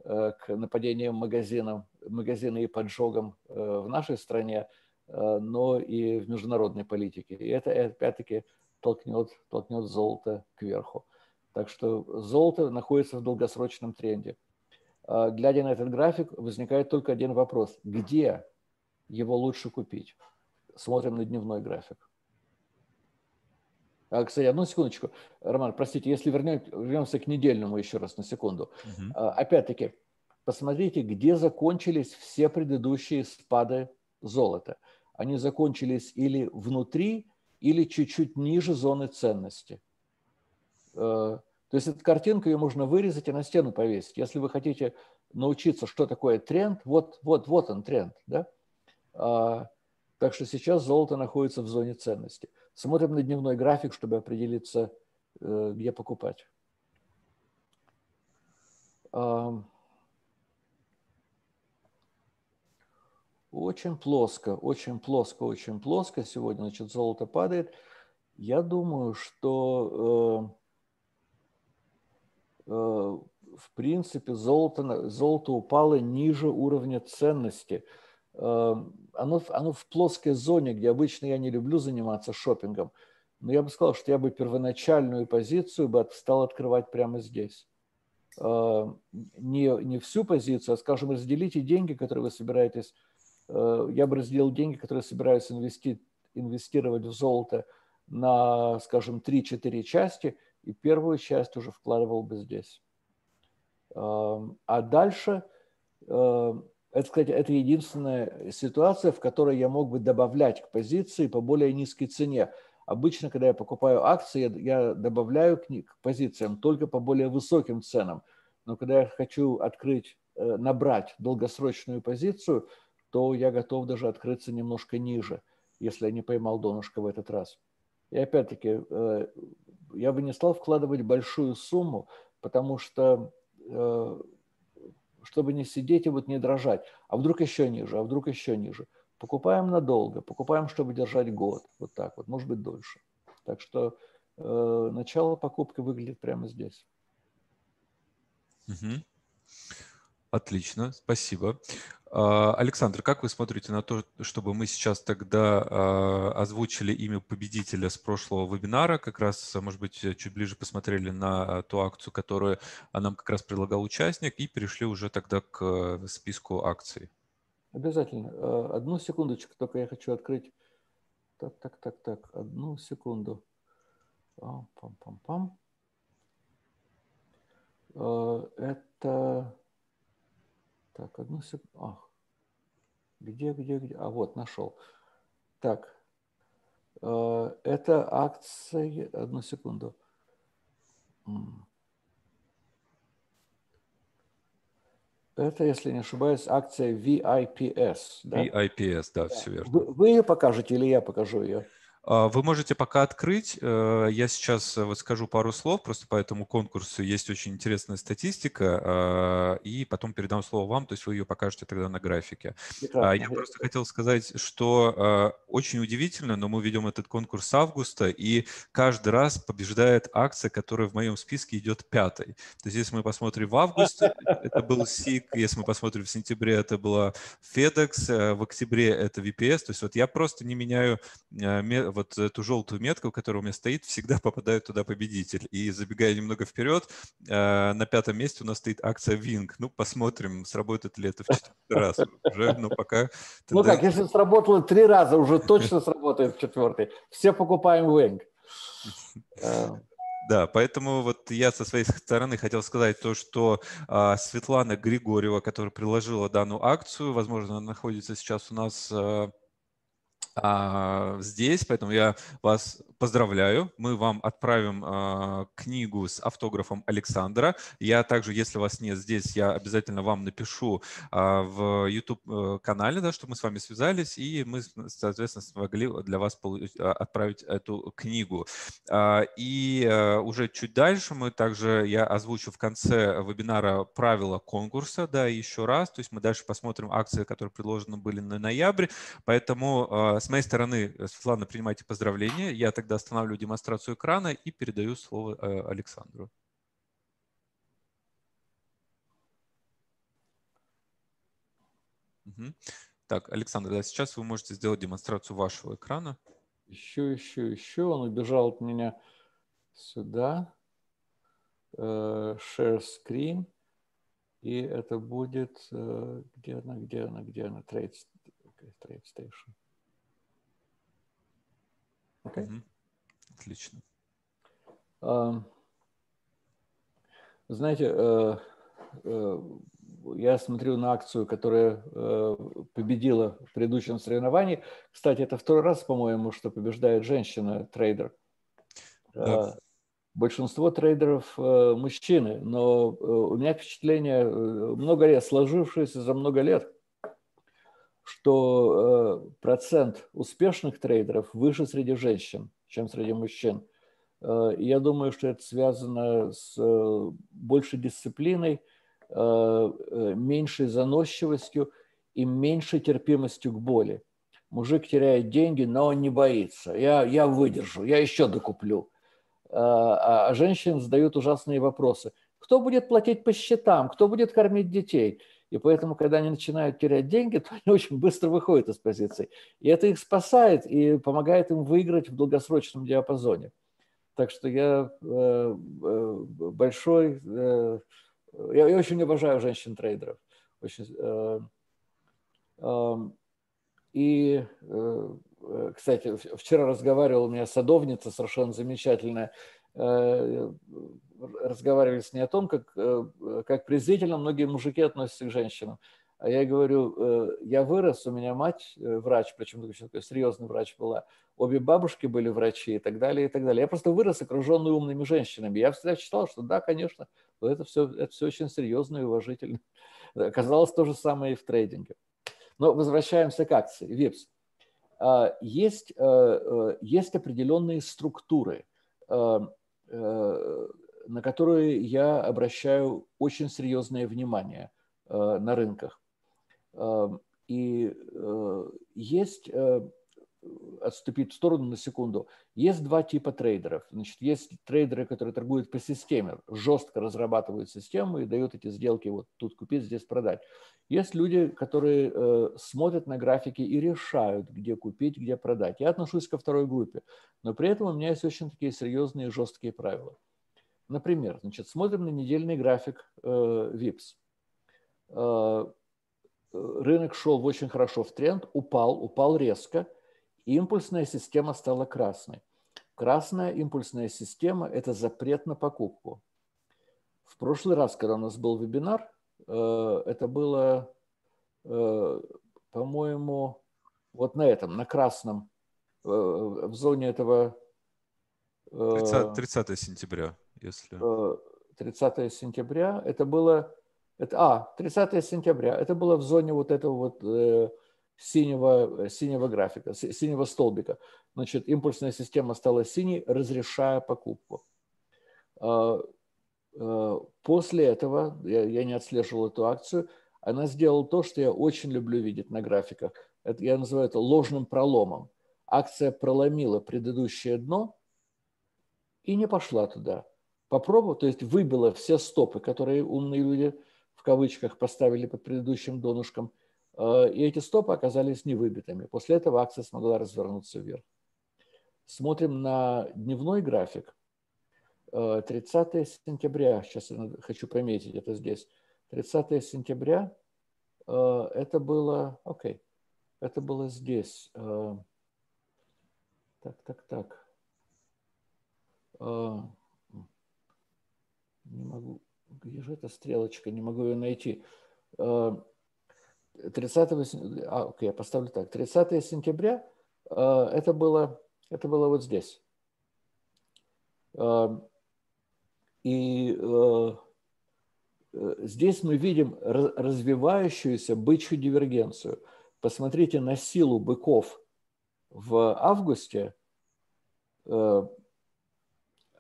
S2: к нападениям магазинам, магазины и поджогам в нашей стране, но и в международной политике. И это опять-таки толкнет, толкнет золото кверху. Так что золото находится в долгосрочном тренде. Глядя на этот график, возникает только один вопрос. Где его лучше купить? смотрим на дневной график. А, кстати, одну секундочку. Роман, простите, если вернем, вернемся к недельному еще раз на секунду. Угу. Опять-таки, посмотрите, где закончились все предыдущие спады золота. Они закончились или внутри, или чуть-чуть ниже зоны ценности. То есть эту картинку ее можно вырезать и на стену повесить. Если вы хотите научиться, что такое тренд, вот, вот, вот он тренд. Да? А, так что сейчас золото находится в зоне ценности. Смотрим на дневной график, чтобы определиться, э, где покупать. Очень плоско, очень плоско, очень плоско. Сегодня, значит, золото падает. Я думаю, что э, э, в принципе, золото, золото упало ниже уровня ценности. Эм, оно, оно в плоской зоне, где обычно я не люблю заниматься шопингом. Но я бы сказал, что я бы первоначальную позицию бы стал открывать прямо здесь. Эм, не, не всю позицию, а, скажем, разделите деньги, которые вы собираетесь. Э, я бы разделил деньги, которые собираюсь инвести, инвестировать в золото на, скажем, 3-4 части, и первую часть уже вкладывал бы здесь. А дальше, это, кстати, это единственная ситуация, в которой я мог бы добавлять к позиции по более низкой цене. Обычно, когда я покупаю акции, я добавляю к, к позициям только по более высоким ценам. Но когда я хочу открыть, э, набрать долгосрочную позицию, то я готов даже открыться немножко ниже, если я не поймал донышко в этот раз. И опять-таки, э, я бы не стал вкладывать большую сумму, потому что Э, чтобы не сидеть и вот не дрожать. А вдруг еще ниже, а вдруг еще ниже. Покупаем надолго, покупаем, чтобы держать год. Вот так вот, может быть, дольше. Так что э, начало покупки выглядит прямо здесь.
S1: Угу. Отлично, спасибо. А, Александр, как вы смотрите на то, чтобы мы сейчас тогда а, озвучили имя победителя с прошлого вебинара, как раз, может быть, чуть ближе посмотрели на ту акцию, которую нам как раз предлагал участник, и перешли уже тогда к э, списку акций?
S2: Обязательно. А, одну секундочку, только я хочу открыть. Так, так, так, так, одну секунду. Пам-пам-пам. Это так, одну секунду. Ах, где, где, где? А вот, нашел. Так, э, это акция, одну секунду. Это, если не ошибаюсь, акция VIPS.
S1: Да? VIPS, да, да. все верно.
S2: Вы, вы ее покажете или я покажу ее?
S1: А, вы можете пока открыть. Э, я сейчас э, вот скажу пару слов, просто по этому конкурсу есть очень интересная статистика, а, и потом передам слово вам, то есть вы ее покажете тогда на графике. Прекрасно. Я просто хотел сказать, что а, очень удивительно, но мы ведем этот конкурс с августа, и каждый раз побеждает акция, которая в моем списке идет пятой. То есть если мы посмотрим в августе, это был SIG, если мы посмотрим в сентябре, это была FedEx, э, в октябре это VPS, то есть вот я просто не меняю вот эту желтую метку, которая у меня стоит, всегда попадает туда победитель. И забегая немного вперед, э, на пятом месте у нас стоит акция Wing. Ну, посмотрим, сработает ли это в четвертый раз. Уже,
S2: ну, пока... <laughs> Ну как, если сработало три раза, уже точно сработает в четвертый. Все покупаем Wing. <laughs>
S1: Да, поэтому вот я со своей стороны хотел сказать то, что а, Светлана Григорьева, которая приложила данную акцию, возможно, она находится сейчас у нас а, а, здесь, поэтому я вас поздравляю. Мы вам отправим а, книгу с автографом Александра. Я также, если вас нет здесь, я обязательно вам напишу а, в YouTube-канале, да, чтобы мы с вами связались, и мы, соответственно, смогли для вас отправить эту книгу. И уже чуть дальше мы также, я озвучу в конце вебинара правила конкурса, да, еще раз, то есть мы дальше посмотрим акции, которые предложены были на ноябрь, поэтому с моей стороны, э, Светлана, принимайте поздравления. Я тогда останавливаю демонстрацию экрана и передаю слово э, Александру. Угу. Так, Александр, да, сейчас вы можете сделать демонстрацию вашего экрана.
S2: Еще, еще, еще. Он убежал от меня сюда. Uh, share screen. И это будет... Где она, где она, где она? Trade, trade Station.
S1: Okay. Угу. Отлично.
S2: Знаете, э, я смотрю на акцию, которая победила в предыдущем соревновании. Кстати, это второй раз, по-моему, что побеждает женщина-трейдер. Да. Большинство трейдеров мужчины, но у меня впечатление много лет, сложившееся за много лет, что процент успешных трейдеров выше среди женщин, чем среди мужчин. Э, я думаю, что это связано с э, большей дисциплиной, э, меньшей заносчивостью и меньшей терпимостью к боли. Мужик теряет деньги, но он не боится. Я, я выдержу, я еще докуплю. А, а женщины задают ужасные вопросы. Кто будет платить по счетам? Кто будет кормить детей? И поэтому, когда они начинают терять деньги, <laughs> то они очень быстро выходят из позиции. И это их спасает и помогает им выиграть в долгосрочном диапазоне. Так что я э, э, большой, э, я, я очень обожаю женщин-трейдеров. Эм, и, кстати, вчера разговаривал у меня садовница совершенно замечательная, разговаривали с ней о том, как, как презрительно многие мужики относятся к женщинам. А я говорю, э, я вырос, у меня мать э, врач, причем такой серьезный врач была, обе бабушки были врачи и так далее, и так далее. Я просто вырос окруженный умными женщинами. Я всегда считал, что да, конечно, это все, это все очень серьезно и уважительно. <laughs> Оказалось то же самое и в трейдинге. Но возвращаемся к акции ВИПС. А, есть, э, есть определенные структуры, на которые я обращаю очень серьезное внимание на рынках. И э, есть, э, отступить в сторону на секунду, есть два типа трейдеров. Значит, есть трейдеры, которые торгуют по системе, жестко разрабатывают систему и дают эти сделки вот тут купить, здесь продать. Есть люди, которые э, смотрят на графики и решают, где купить, где продать. Я отношусь ко второй группе, но при этом у меня есть очень такие серьезные жесткие правила. Например, значит, смотрим на недельный график VIPS рынок шел очень хорошо в тренд, упал, упал резко, импульсная система стала красной. Красная импульсная система – это запрет на покупку. В прошлый раз, когда у нас был вебинар, э, это было, э, по-моему, вот на этом, на красном, э, в зоне этого...
S1: 30, 30 сентября, если...
S2: 30 сентября, это было это, а, 30 сентября. Это было в зоне вот этого вот э, синего, синего графика, синего столбика. Значит, импульсная система стала синей, разрешая покупку. А, а, после этого, я, я не отслеживал эту акцию, она сделала то, что я очень люблю видеть на графиках. Это, я называю это ложным проломом. Акция проломила предыдущее дно и не пошла туда. Попробовала, то есть выбила все стопы, которые умные люди в кавычках поставили под предыдущим донышком, э, и эти стопы оказались невыбитыми. После этого акция смогла развернуться вверх. Смотрим на дневной график. 30 э, сентября, сейчас я хочу прометить это здесь. 30 сентября э, это было, окей, okay, это было здесь. Так, так, так. Не могу где же эта стрелочка, не могу ее найти. 30 э, а, окей, я поставлю так. 30 сентября э, это было, это было вот здесь. Э, и здесь мы видим развивающуюся бычью дивергенцию. Посмотрите на силу быков в августе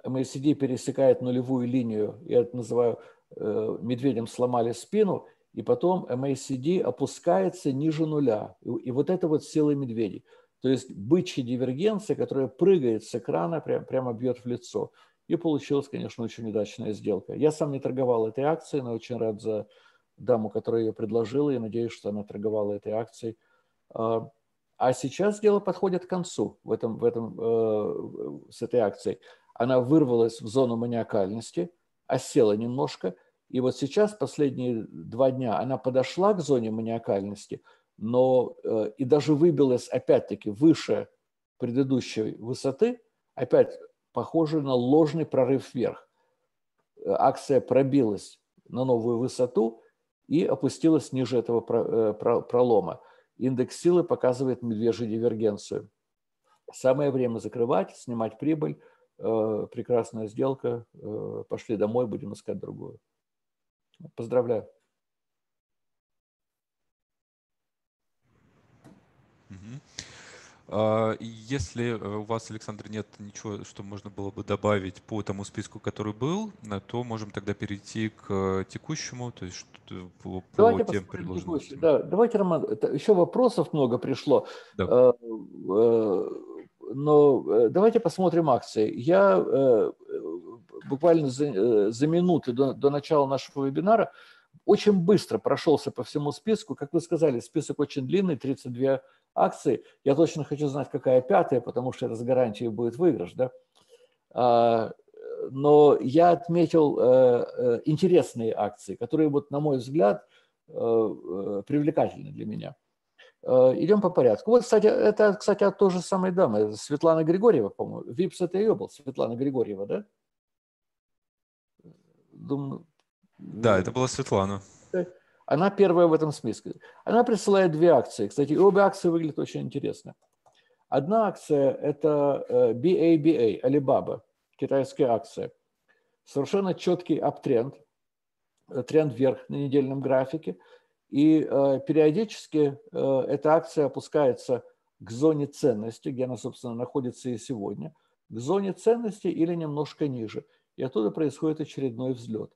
S2: MACD пересекает нулевую линию, я это называю э, медведем сломали спину, и потом MACD опускается ниже нуля. И, вот это вот сила медведей. То есть бычья дивергенция, которая прыгает с экрана, прям, прямо бьет в лицо. И получилась, конечно, очень удачная сделка. Я сам не торговал этой акцией, но очень рад за даму, которая ее предложила, и надеюсь, что она торговала этой акцией. А, а сейчас дело подходит к концу в этом, в этом, э, с этой акцией она вырвалась в зону маниакальности, осела немножко, и вот сейчас, последние два дня, она подошла к зоне маниакальности, но э, и даже выбилась опять-таки выше предыдущей высоты, опять похоже на ложный прорыв вверх. Акция пробилась на новую высоту и опустилась ниже этого пролома. Индекс силы показывает медвежью дивергенцию. Самое время закрывать, снимать прибыль. Прекрасная сделка. Пошли домой, будем искать другую. Поздравляю.
S1: А, если э, у вас, Александр, нет ничего, что можно было бы добавить по тому списку, который был, э, то можем тогда перейти к э, текущему, то есть по, по давайте тем предложенным.
S2: Да, давайте, Роман, еще вопросов много пришло. Да. Но давайте посмотрим акции. Я буквально за, за минуты до, до начала нашего вебинара очень быстро прошелся по всему списку. Как вы сказали, список очень длинный, 32 акции. Я точно хочу знать, какая пятая, потому что это с гарантией будет выигрыш. Да? А, но я отметил э, э, интересные акции, которые, вот, на мой взгляд, э, привлекательны для меня. Идем по порядку. Вот, кстати, это, кстати, от той же самой дамы, Светлана Григорьева, по-моему. ВИПС это ее был, Светлана Григорьева, да?
S1: Думаю, да, это была Светлана.
S2: Она первая в этом списке. Она присылает две акции. Кстати, обе акции выглядят очень интересно. Одна акция – это BABA, э, Alibaba, китайская акция. Совершенно четкий аптренд, э, тренд вверх на недельном графике. И э, периодически эта акция опускается к зоне ценности, где она, собственно, находится и сегодня, к зоне ценности или немножко ниже. И оттуда происходит очередной взлет.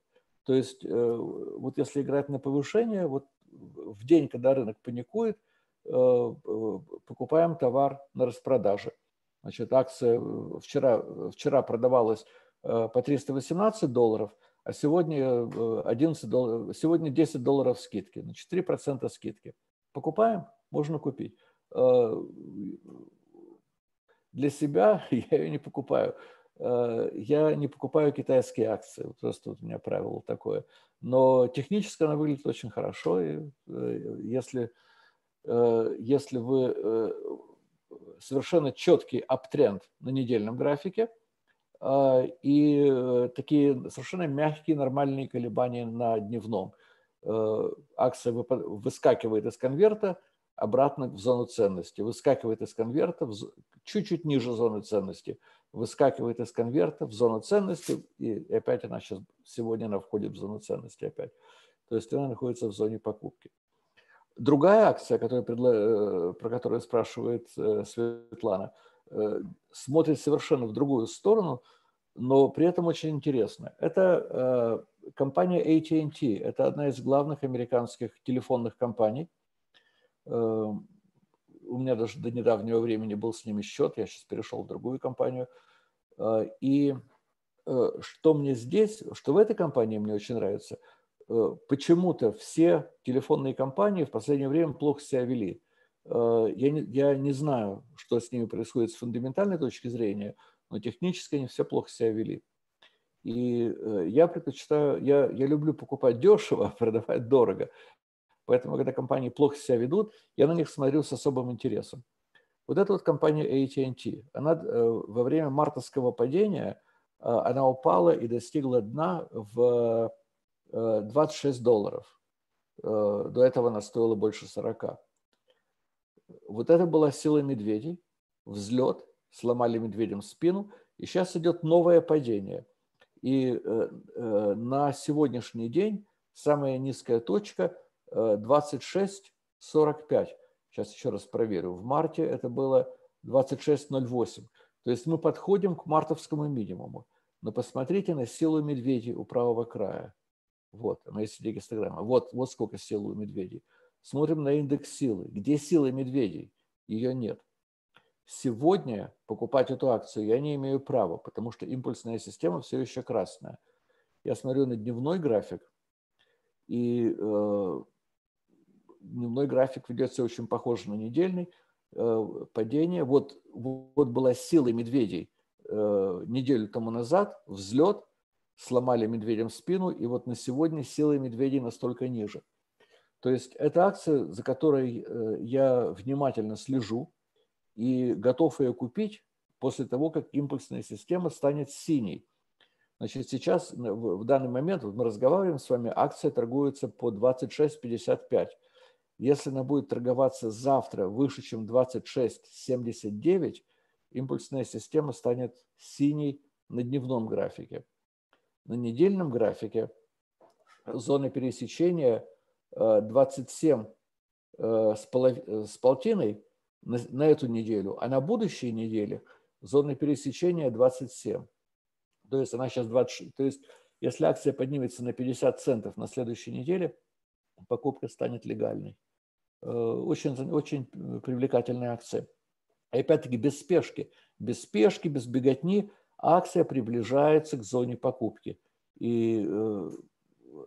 S2: То есть э, вот если играть на повышение, вот в день, когда рынок паникует, э, э, покупаем товар на распродаже. Значит, акция вчера, вчера продавалась по 318 долларов, а сегодня 11 долларов, сегодня 10 долларов скидки, значит 3% скидки. Покупаем? Можно купить. Для себя <laughs> я ее не покупаю. Э, я не покупаю китайские акции, просто вот у меня правило такое. Но технически она выглядит очень хорошо, и э, если, э, если вы совершенно четкий аптренд на недельном графике и такие совершенно мягкие нормальные колебания на дневном. Акция выскакивает из конверта обратно в зону ценности, выскакивает из конверта чуть-чуть ниже зоны ценности – выскакивает из конверта в зону ценности, и опять она сейчас, сегодня она входит в зону ценности опять. То есть она находится в зоне покупки. Другая акция, которая, э, про которую спрашивает э, Светлана, э, смотрит совершенно в другую сторону, но при этом очень интересно. Это компания AT&T. Это одна из главных американских телефонных компаний у меня даже до недавнего времени был с ними счет, я сейчас перешел в другую компанию. И э, что мне здесь, что в этой компании мне очень нравится, э, почему-то все телефонные компании в последнее время плохо себя вели. Э, я не, я не знаю, что с ними происходит с фундаментальной точки зрения, но технически они все плохо себя вели. И я предпочитаю, я, я люблю покупать дешево, <laughs> продавать дорого. Поэтому, когда компании плохо себя ведут, я на них смотрю с особым интересом. Вот эта вот компания AT&T, она э, во время мартовского падения, э, она упала и достигла дна в 26 э, долларов. До этого она стоила больше 40. Вот это была сила медведей, взлет, сломали медведям спину, и сейчас идет новое падение. И на сегодняшний день самая низкая точка – 26,45. Сейчас еще раз проверю. В марте это было 26,08. То есть мы подходим к мартовскому минимуму. Но посмотрите на силу медведей у правого края. Вот, она есть гистограмма. Вот, вот сколько силы у медведей. Смотрим на индекс силы. Где сила медведей? Ее нет. Сегодня покупать эту акцию я не имею права, потому что импульсная система все еще красная. Я смотрю на дневной график, и э, дневной график ведется очень похоже на недельный. Э, падение. Вот, вот была сила медведей э, неделю тому назад, взлет, сломали медведям спину, и вот на сегодня сила медведей настолько ниже. То есть это акция, за которой э, я внимательно слежу и готов ее купить после того, как импульсная система станет синей. Значит, сейчас, в данный момент, вот мы разговариваем с вами, акция торгуется по 26,55. Если она будет торговаться завтра выше, чем 26,79, импульсная система станет синей на дневном графике. На недельном графике зона пересечения 27 э, э, с, полов... с полтиной на, эту неделю, а на будущей неделе зона пересечения 27. То есть она сейчас 20, то есть если акция поднимется на 50 центов на следующей неделе, покупка станет легальной. Э, очень, очень привлекательная акция. И опять-таки без спешки. Без спешки, без беготни акция приближается к зоне покупки. И э,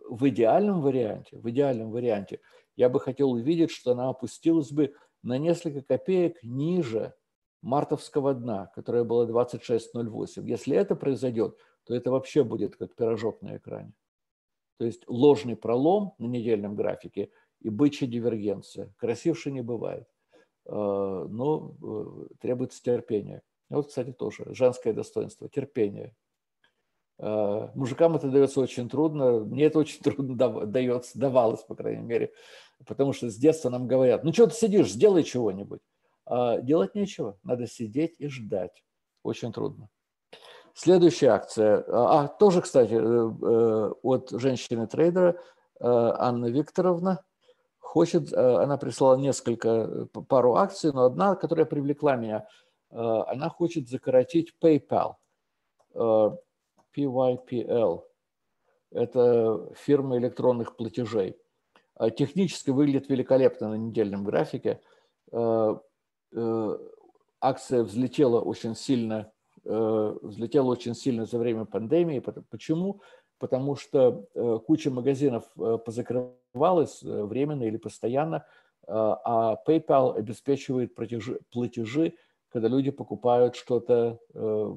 S2: в идеальном варианте, в идеальном варианте я бы хотел увидеть, что она опустилась бы на несколько копеек ниже мартовского дна, которое было 26.08. Если это произойдет, то это вообще будет как пирожок на экране. То есть ложный пролом на недельном графике и бычья дивергенция. Красивше не бывает, э, но э, требуется терпение. Вот, кстати, тоже женское достоинство, терпение. Э, мужикам это дается очень трудно, мне это очень <laughs> трудно дается, давалось, по крайней мере, потому что с детства нам говорят, ну что ты сидишь, сделай чего-нибудь. А делать нечего, надо сидеть и ждать. Очень трудно. Следующая акция, а, тоже, кстати, э, э, от женщины-трейдера Анна Викторовна, хочет, она прислала несколько, пару акций, но одна, которая привлекла меня, она хочет закоротить PayPal. PYPL. Это фирма электронных платежей. А технически выглядит великолепно на недельном графике. Э, э, акция взлетела очень сильно, э, взлетела очень сильно за время пандемии. Почему? Потому что куча магазинов позакрывалась временно или постоянно, а PayPal обеспечивает платежи когда люди покупают что-то э,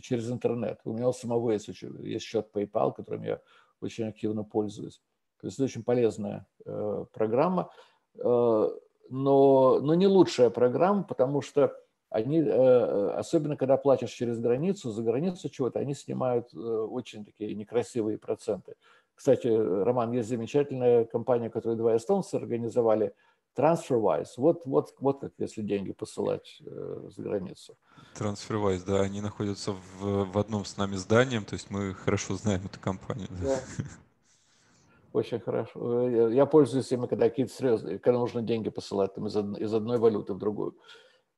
S2: через интернет. У меня у самого есть, есть счет PayPal, которым я очень активно пользуюсь. То есть это очень полезная э, программа, э, но, но не лучшая программа, потому что они, особенно когда платишь через границу, за границу чего-то, они снимают очень такие некрасивые проценты. Кстати, Роман, есть замечательная компания, которую два эстонца организовали – TransferWise, вот, вот, вот как если деньги посылать э, за границу.
S1: TransferWise, да, они находятся в, в одном с нами здании, то есть мы хорошо знаем эту компанию. Да.
S2: Очень хорошо. Э, я пользуюсь ими, когда какие-то серьезные, когда нужно деньги посылать там, из, из одной валюты в другую.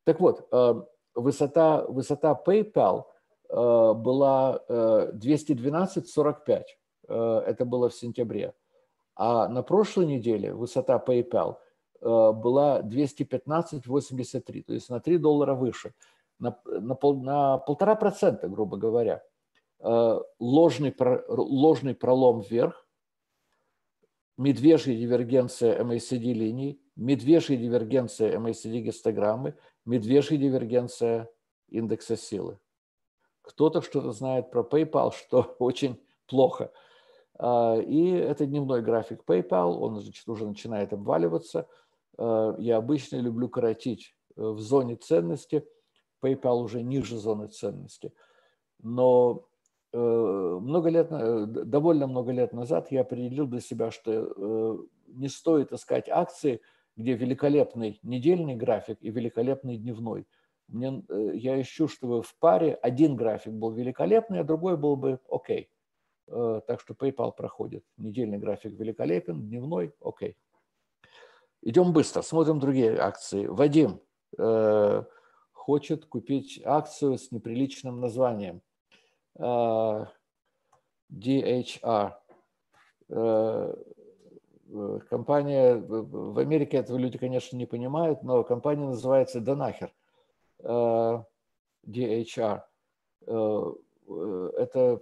S2: Так вот, э, высота, высота PayPal э, была 212,45. Это было в сентябре. А на прошлой неделе высота PayPal – Э, была 215,83, то есть на 3 доллара выше, на, на, пол, на полтора процента, грубо говоря. Э, ложный, ложный пролом вверх, медвежья дивергенция MACD линий, медвежья дивергенция MACD гистограммы, медвежья дивергенция индекса силы. Кто-то что-то знает про PayPal, что <laughs> очень плохо. Э, и это дневной график PayPal, он значит, уже начинает обваливаться – Э, я обычно люблю коротить э, в зоне ценности. PayPal уже ниже зоны ценности. Но э, много лет, довольно много лет назад я определил для себя, что не стоит искать акции, где великолепный недельный график и великолепный дневной. Мне, я ищу, чтобы в паре один график был великолепный, а другой был бы окей. Так что PayPal проходит. Недельный график великолепен, дневной окей. Идем быстро, смотрим другие акции. Вадим э, хочет купить акцию с неприличным названием. Э, DHR. Э, компания, в Америке этого люди, конечно, не понимают, но компания называется Донахер. Э, DHR. Э, это,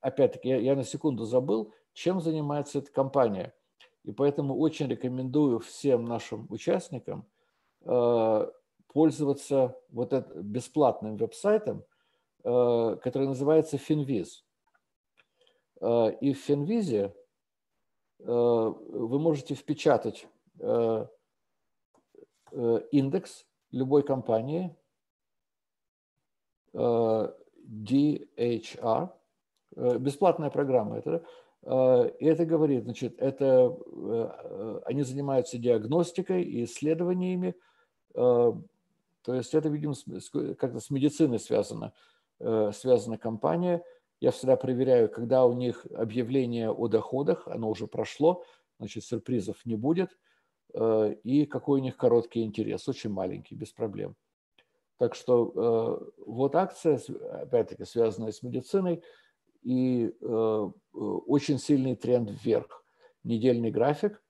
S2: опять-таки, я, я на секунду забыл, чем занимается эта компания – и поэтому очень рекомендую всем нашим участникам э, пользоваться вот этим бесплатным веб-сайтом, э, который называется Finviz. Э, и в Finviz вы можете впечатать индекс любой компании DHR, бесплатная программа это, и это говорит, значит, это, они занимаются диагностикой и исследованиями, то есть это, видимо, как-то с медициной связано, связана компания. Я всегда проверяю, когда у них объявление о доходах, оно уже прошло, значит, сюрпризов не будет, и какой у них короткий интерес, очень маленький, без проблем. Так что э, вот акция, опять-таки, связанная с медициной, и э, очень сильный тренд вверх. Недельный график.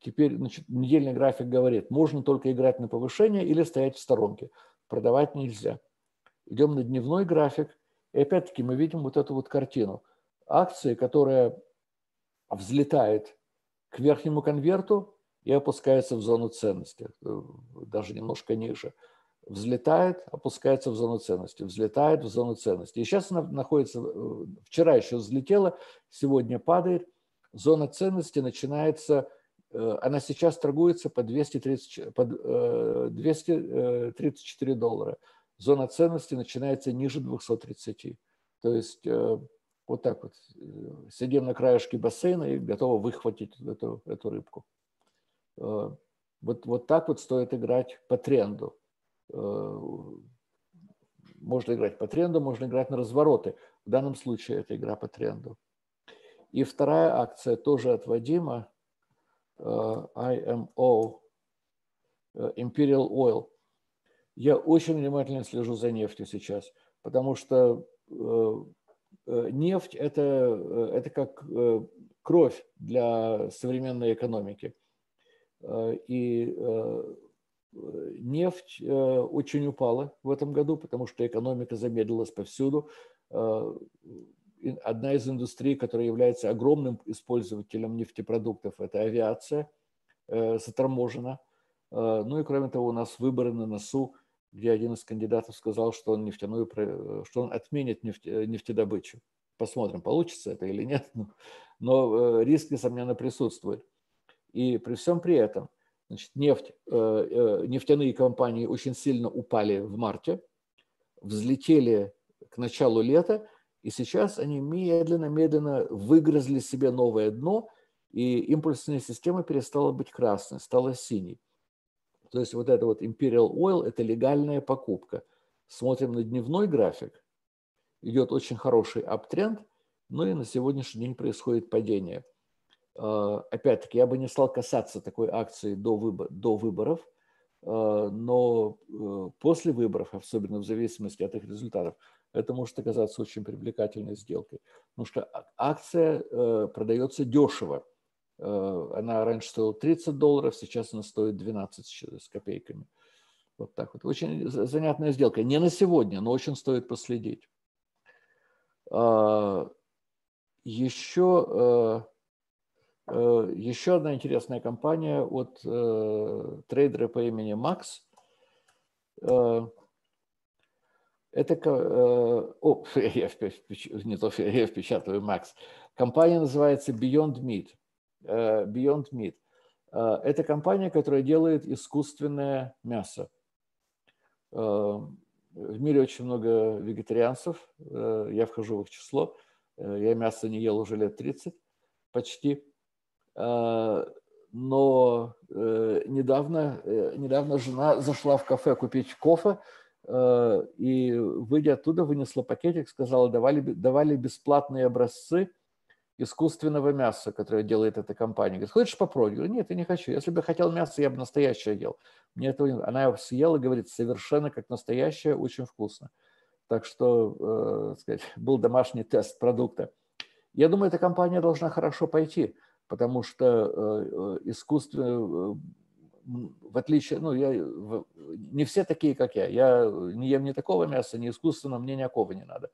S2: Теперь значит, недельный график говорит, можно только играть на повышение или стоять в сторонке. Продавать нельзя. Идем на дневной график. И опять-таки мы видим вот эту вот картину. Акции, которая взлетает к верхнему конверту и опускается в зону ценности, э, даже немножко ниже – взлетает, опускается в зону ценности, взлетает в зону ценности. И сейчас она находится, э, вчера еще взлетела, сегодня падает. Зона ценности начинается, э, она сейчас торгуется по, 230, по 234 э, доллара. Зона ценности начинается ниже 230. То есть вот так вот сидим на краешке бассейна и готовы выхватить эту, эту рыбку. Вот, вот так вот стоит играть по тренду. Э, можно играть по тренду, можно играть на развороты. В данном случае это игра по тренду. И вторая акция тоже от Вадима, э, IMO, э, Imperial Oil. Я очень внимательно слежу за нефтью сейчас, потому что нефть это, – это как кровь для современной экономики. И Нефть э, очень упала в этом году, потому что экономика замедлилась повсюду. Э, одна из индустрий, которая является огромным использователем нефтепродуктов, это авиация, э, заторможена. Ну и кроме того, у нас выборы на носу, где один из кандидатов сказал, что он, нефтяную, что он отменит нефтедобычу. Посмотрим, получится это или нет. Но риск, несомненно, присутствует. И при всем при этом – Значит, нефть, э, э, нефтяные компании очень сильно упали в марте, взлетели к началу лета, и сейчас они медленно-медленно выгрызли себе новое дно, и импульсная система перестала быть красной, стала синей. То есть вот это вот Imperial Oil – это легальная покупка. Смотрим на дневной график, идет очень хороший аптренд, но и на сегодняшний день происходит падение – опять-таки, я бы не стал касаться такой акции до, выбор, до выборов, э, но э, после выборов, особенно в зависимости от их результатов, это может оказаться очень привлекательной сделкой. Потому что а, акция продается дешево. Она раньше стоила 30 долларов, сейчас она стоит 12 с копейками. Вот так вот. Очень занятная сделка. Не на сегодня, но очень стоит последить. Еще Э, еще одна интересная компания от э, трейдера по имени Макс. Э, это, э, о, <laughs> я, не то, я впечатываю Макс. Компания называется Beyond Meat. Э, Beyond Meat. Э, это компания, которая делает искусственное мясо. Э, в мире очень много вегетарианцев, э, я вхожу в их число. Э, я мясо не ел уже лет 30 почти. Э, но э, недавно, э, недавно жена зашла в кафе купить кофе, и, выйдя оттуда, вынесла пакетик, сказала, давали, давали бесплатные образцы искусственного мяса, которое делает эта компания. Говорит, хочешь попробовать? Говорю, нет, я не хочу. Если бы я хотел мясо, я бы настоящее ел. Мне этого не... Она его съела, говорит, совершенно как настоящее, очень вкусно. Так что, э, сказать, <laughs> был домашний тест продукта. Я думаю, эта компания должна хорошо пойти потому что э, э, искусство, э, в отличие, ну, я, не все такие, как я. Я не ем ни такого мяса, ни искусственно, мне никакого не надо.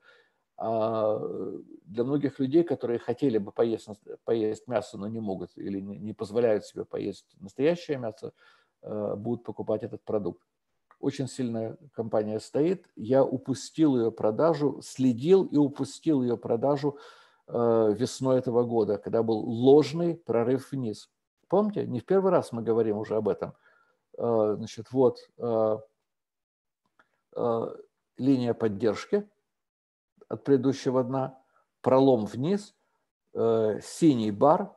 S2: А для многих людей, которые хотели бы поесть, поесть мясо, но не могут или не позволяют себе поесть настоящее мясо, будут покупать этот продукт. Очень сильная компания стоит. Я упустил ее продажу, следил и упустил ее продажу весной этого года, когда был ложный прорыв вниз. Помните, не в первый раз мы говорим уже об этом. Э, значит, вот э, линия поддержки, от предыдущего дна, пролом вниз, э, синий бар,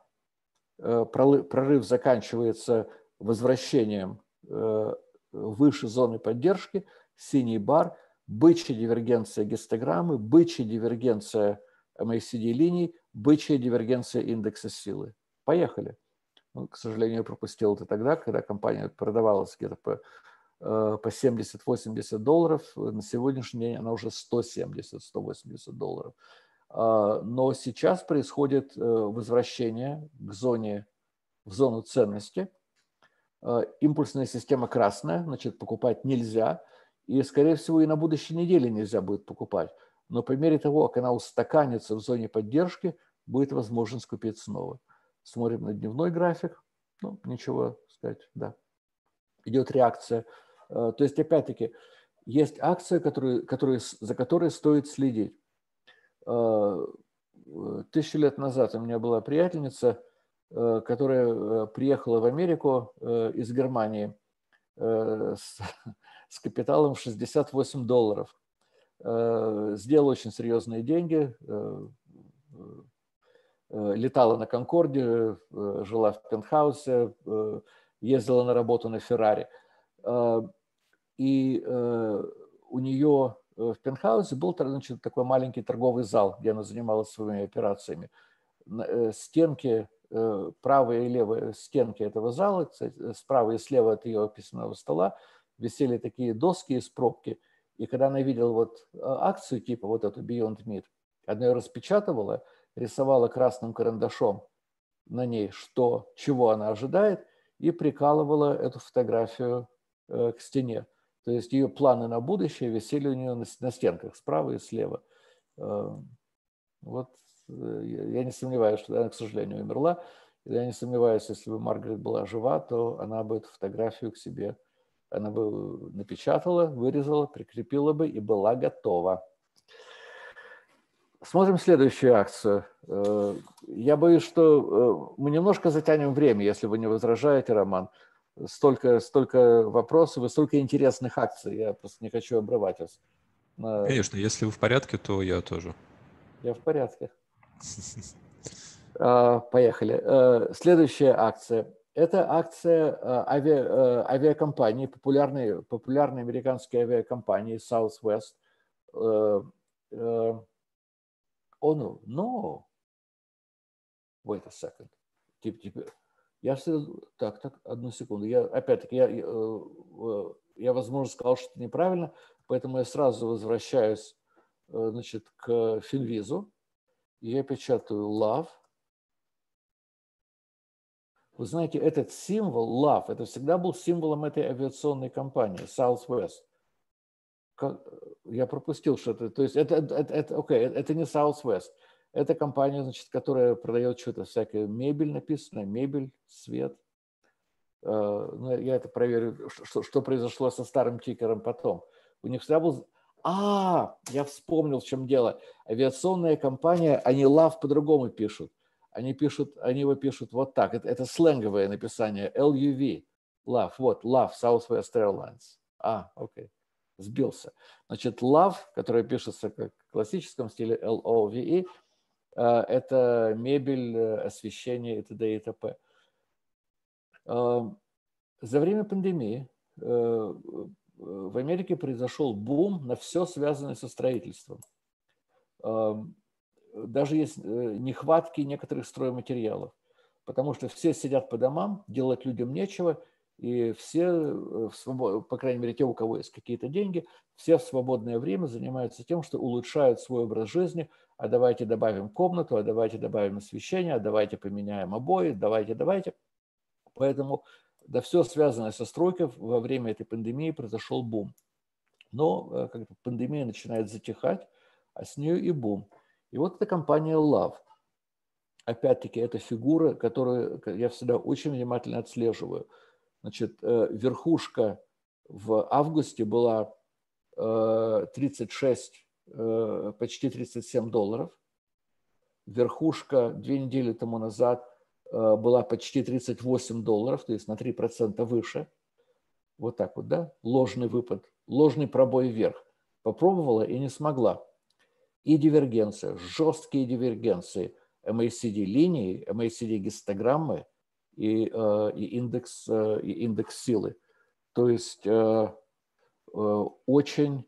S2: э, прорыв заканчивается возвращением э, выше зоны поддержки, синий бар, бычья дивергенция гистограммы, бычья дивергенция MACD линий, бычья дивергенция индекса силы. Поехали. Ну, к сожалению, пропустил это тогда, когда компания продавалась где-то по, э, по 70-80 долларов. На сегодняшний день она уже 170-180 долларов. А, но сейчас происходит э, возвращение к зоне, в зону ценности. Э, импульсная система красная, значит, покупать нельзя. И, скорее всего, и на будущей неделе нельзя будет покупать. Но по мере того, как она устаканится в зоне поддержки, будет возможность купить снова. Смотрим на дневной график. Ну, ничего сказать, да. Идет реакция. Э, то есть, опять-таки, есть акции, которые, которые, за которые стоит следить. Э, тысячу лет назад у меня была приятельница, э, которая приехала в Америку из Германии с, <laughs> с капиталом 68 долларов. Сделала очень серьезные деньги, Э, летала на Конкорде, э, жила в пентхаусе, э, ездила на работу на Феррари. И у нее в пентхаусе был значит, такой маленький торговый зал, где она занималась своими операциями. Стенки, правая и левая стенки этого зала, кстати, справа и слева от ее письменного стола, висели такие доски из пробки. И когда она видела вот акцию типа вот эту Beyond Meat, она ее распечатывала – рисовала красным карандашом на ней, что, чего она ожидает, и прикалывала эту фотографию э, к стене. То есть ее планы на будущее висели у нее на стенках справа и слева. Э, вот э, я не сомневаюсь, что она, к сожалению, умерла. Я не сомневаюсь, если бы Маргарет была жива, то она бы эту фотографию к себе, она бы напечатала, вырезала, прикрепила бы и была готова. Смотрим следующую акцию. Э, я боюсь, что э, мы немножко затянем время, если вы не возражаете, Роман. Столько, столько вопросов и столько интересных акций. Я просто не хочу обрывать вас.
S1: Конечно, если вы в порядке, то я тоже.
S2: Я в порядке. <laughs> Поехали. Э, следующая акция. Это акция ави... авиакомпании, популярной, популярной американской авиакомпании Southwest Oh no, no. Wait a second. Тип, тип, я все... Так, так, одну секунду. Я, опять-таки, я, э, я, возможно, сказал что-то неправильно, поэтому я сразу возвращаюсь, э, значит, к Финвизу. Я печатаю love. Вы знаете, этот символ love, это всегда был символом этой авиационной компании Southwest я пропустил что-то. То есть это, это, это, okay, это не Southwest. Это компания, значит, которая продает что-то всякое. Мебель написано, мебель, свет. Uh, ну, я это проверю, что, что произошло со старым тикером потом. У них всегда был... А, я вспомнил, в чем дело. Авиационная компания, они love по-другому пишут. Они пишут, они его пишут вот так. Это, это сленговое написание. LUV. Love. Вот, love, Southwest Airlines. А, окей. Okay сбился. Значит, love, который пишется как в классическом стиле L-O-V-E, э, это мебель, э, освещение и т.д. и т.п. Э, за время пандемии в Америке произошел бум на все связанное со строительством. Даже есть нехватки некоторых стройматериалов, потому что все сидят по домам, делать людям нечего, и все, э, по крайней мере, те, у кого есть какие-то деньги, все в свободное время занимаются тем, что улучшают свой образ жизни, а давайте добавим комнату, а давайте добавим освещение, а давайте поменяем обои, давайте, давайте. Поэтому да, все связанное со стройкой во время этой пандемии произошел бум. Но э, как пандемия начинает затихать, а с нее и бум. И вот эта компания Love. Опять-таки, это фигура, которую я всегда очень внимательно отслеживаю – Значит, э, верхушка в августе была 36, э, э, почти 37 долларов. Верхушка две недели тому назад была почти 38 долларов, то есть на 3% выше. Вот так вот, да? Ложный выпад, ложный пробой вверх. Попробовала и не смогла. И дивергенция, жесткие дивергенции MACD линии, MACD гистограммы и, э, и, индекс, э, и индекс силы. То есть очень,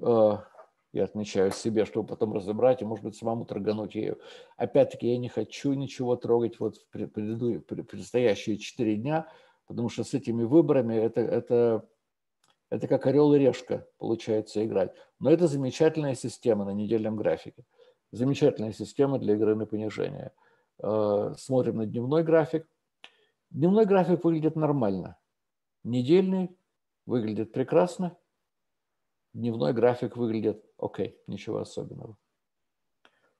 S2: я отмечаю себе, чтобы потом разобрать и, может быть, самому торгануть ею. Опять-таки, я не хочу ничего трогать вот в предстоящие четыре дня, потому что с этими выборами это, это это как орел и решка получается играть. Но это замечательная система на недельном графике. Замечательная система для игры на понижение. Э, смотрим на дневной график. Дневной график выглядит нормально. Недельный выглядит прекрасно. Дневной график выглядит окей, ничего особенного.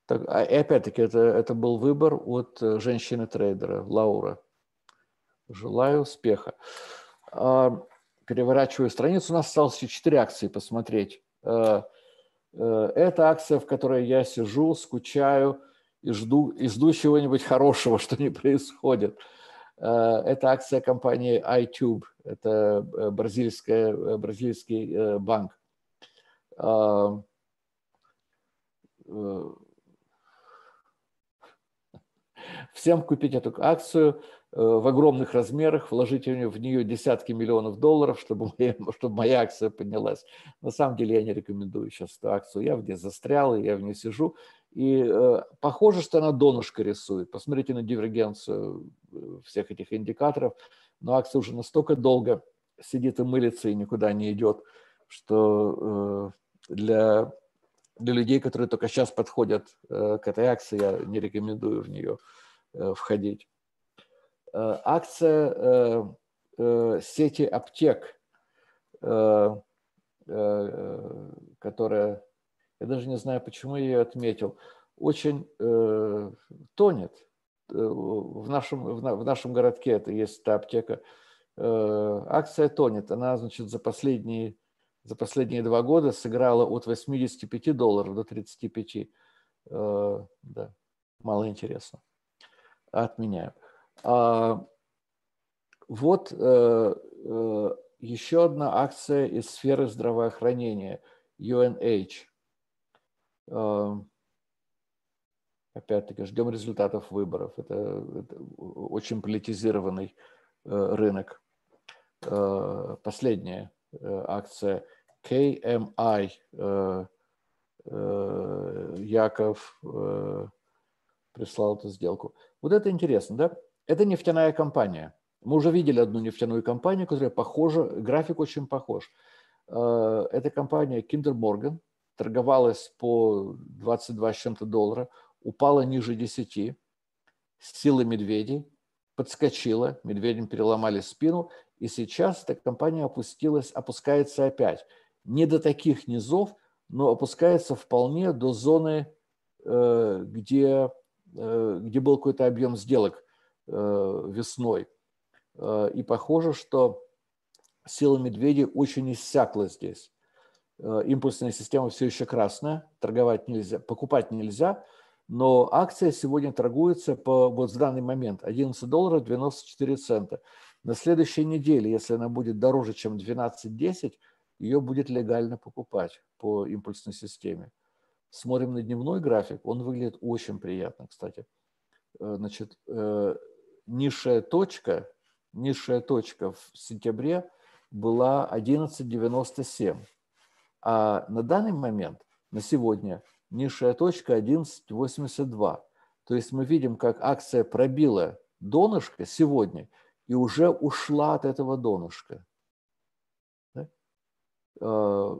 S2: Так, а, и опять-таки, это, это был выбор от э, женщины-трейдера, Лаура. Желаю успеха. А, переворачиваю страницу, у нас осталось еще четыре акции посмотреть. Э, э, это акция, в которой я сижу, скучаю и жду, и жду чего-нибудь хорошего, <laughs> что не происходит. Э, это акция компании iTube, это бразильская, бразильский банк. Всем купить эту акцию – в огромных размерах, вложить в нее десятки миллионов долларов, чтобы моя, <laughs> чтобы моя акция поднялась. На самом деле я не рекомендую сейчас эту акцию. Я в ней застрял, и я в ней сижу. И э, похоже, что она донышко рисует. Посмотрите на дивергенцию э, всех этих индикаторов. Но акция уже настолько долго сидит и мылится, и никуда не идет, что э, для, для людей, которые только сейчас подходят э, к этой акции, я не рекомендую в нее э, входить. Э, акция э, э, сети аптек, которая, я даже не знаю, почему я ее отметил, очень тонет. В нашем, в нашем городке это есть та аптека. Акция тонет. Она, значит, за последние, за последние два года сыграла от 85 долларов до 35. Да, мало интересно. Отменяю. А, вот э, э, еще одна акция из сферы здравоохранения, UNH. А, опять-таки, ждем результатов выборов. Это, это очень политизированный э, рынок. А, последняя акция KMI. Яков прислал эту сделку. Вот это интересно, да? Это нефтяная компания. Мы уже видели одну нефтяную компанию, которая похожа, график очень похож. Э, эта компания Kinder Morgan торговалась по 22 с чем-то доллара, упала ниже 10, силы медведей, подскочила, медведям переломали спину, и сейчас эта компания опустилась, опускается опять. Не до таких низов, но опускается вполне до зоны, э, где, э, где был какой-то объем сделок весной. Э, и похоже, что сила медведей очень иссякла здесь. Э, импульсная система все еще красная, торговать нельзя, покупать нельзя, но акция сегодня торгуется по вот в данный момент 11 долларов 94 цента. На следующей неделе, если она будет дороже, чем 12.10, ее будет легально покупать по импульсной системе. Смотрим на дневной график, он выглядит очень приятно, кстати. Значит, низшая точка, низшая точка в сентябре была 11,97. А на данный момент, на сегодня, низшая точка 11,82. То есть мы видим, как акция пробила донышко сегодня и уже ушла от этого донышка. Да? Э,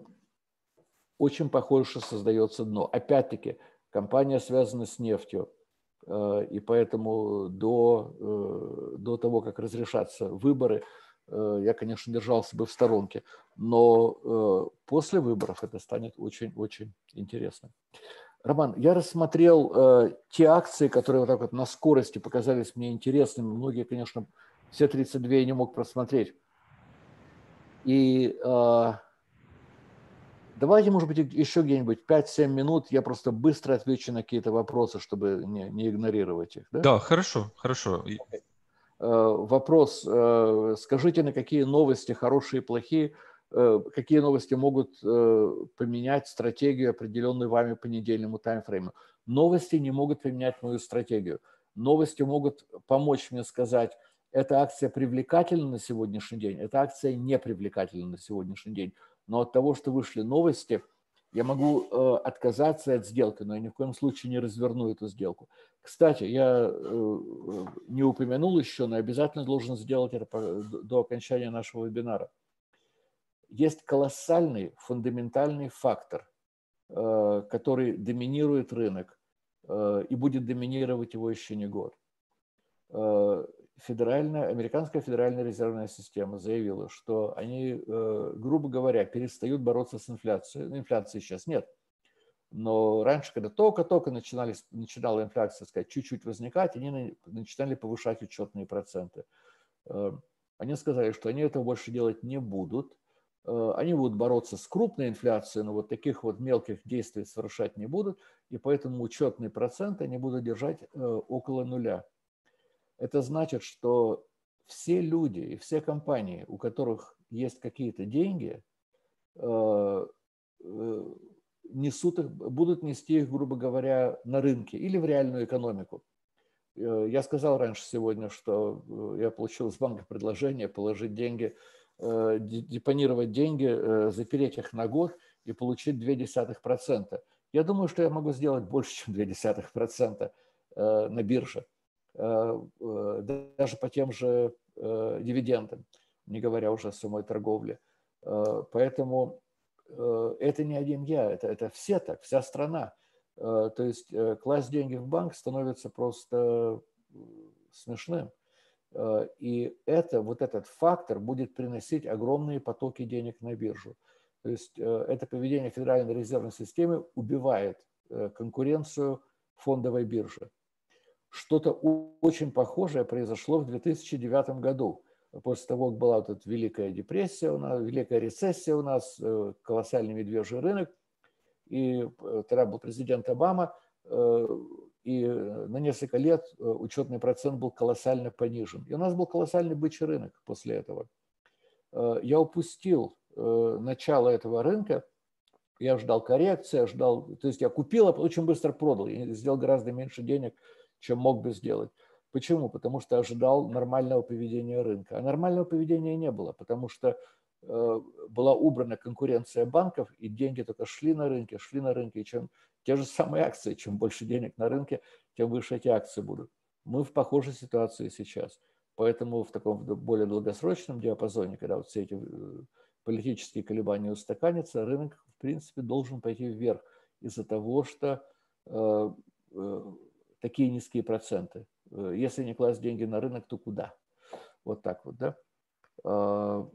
S2: очень похоже, что создается дно. Опять-таки, компания связана с нефтью и поэтому до, э, до того, как разрешатся выборы, э, я, конечно, держался бы в сторонке. Но после выборов это станет очень-очень интересно. Роман, я рассмотрел те акции, которые вот так вот на скорости показались мне интересными. Многие, конечно, все 32 я не мог просмотреть. И Давайте, может быть, еще где-нибудь 5-7 минут, я просто быстро отвечу на какие-то вопросы, чтобы не, не игнорировать их.
S1: Да? да, хорошо, хорошо.
S2: Okay. Э, вопрос. Э, скажите, на какие новости, хорошие и плохие, какие новости могут поменять стратегию, определенную вами по недельному таймфрейму. Новости не могут поменять мою стратегию. Новости могут помочь мне сказать, эта акция привлекательна на сегодняшний день, эта акция не привлекательна на сегодняшний день. Но от того, что вышли новости, я могу э, отказаться от сделки, но я ни в коем случае не разверну эту сделку. Кстати, я э, не упомянул еще, но обязательно должен сделать это по, до окончания нашего вебинара. Есть колоссальный фундаментальный фактор, э, который доминирует рынок э, и будет доминировать его еще не год. Федеральная, американская федеральная резервная система заявила, что они, э, грубо говоря, перестают бороться с инфляцией. Ну, инфляции сейчас нет. Но раньше, когда только-только начинались, начинала инфляция сказать, чуть-чуть возникать, они начинали повышать учетные проценты. Э, они сказали, что они этого больше делать не будут. Э, они будут бороться с крупной инфляцией, но вот таких вот мелких действий совершать не будут. И поэтому учетные проценты они будут держать около нуля. Это значит, что все люди и все компании, у которых есть какие-то деньги, э, э, несут их, будут нести их, грубо говоря, на рынке или в реальную экономику. Э, я сказал раньше сегодня, что я получил из банка предложение положить деньги, депонировать деньги, запереть их на год и получить 0,2%. Я думаю, что я могу сделать больше, чем 0,2% на бирже. Э, э, даже по тем же э, дивидендам, не говоря уже о самой торговле. Поэтому это не один я, это, это все так, вся страна. То есть класть деньги в банк становится просто смешным. И это, вот этот фактор будет приносить огромные потоки денег на биржу. То есть это поведение Федеральной резервной системы убивает конкуренцию фондовой биржи. Что-то очень похожее произошло в 2009 году. После того, как была вот эта Великая депрессия у нас, Великая рецессия у нас, э, колоссальный медвежий рынок, и э, тогда был президент Обама, э, и на несколько лет учетный процент был колоссально понижен. И у нас был колоссальный бычий рынок после этого. Я упустил начало этого рынка, я ждал коррекции, ждал, то есть я купил, а очень быстро продал, и сделал гораздо меньше денег, чем мог бы сделать. Почему? Потому что ожидал нормального поведения рынка. А нормального поведения не было, потому что э, была убрана конкуренция банков, и деньги только шли на рынке, шли на рынке, и чем те же самые акции, чем больше денег на рынке, тем выше эти акции будут. Мы в похожей ситуации сейчас. Поэтому в таком более долгосрочном диапазоне, когда вот все эти э, политические колебания устаканятся, рынок, в принципе, должен пойти вверх из-за того, что э, такие низкие проценты. Э, если не класть деньги на рынок, то куда? Вот так вот, да? А,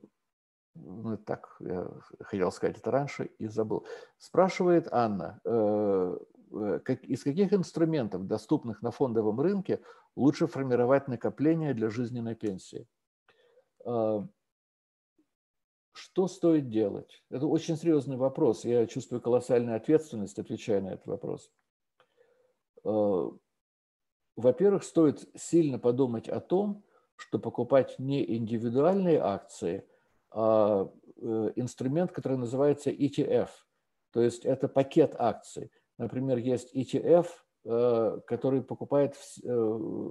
S2: ну, так, я хотел сказать это раньше и забыл. Спрашивает Анна, э, э, из каких инструментов, доступных на фондовом рынке, лучше формировать накопления для жизненной пенсии? А, что стоит делать? Это очень серьезный вопрос. Я чувствую колоссальную ответственность, отвечая на этот вопрос. Во-первых, стоит сильно подумать о том, что покупать не индивидуальные акции, а э, инструмент, который называется ETF. То есть это пакет акций. Например, есть ETF, э, который покупает э,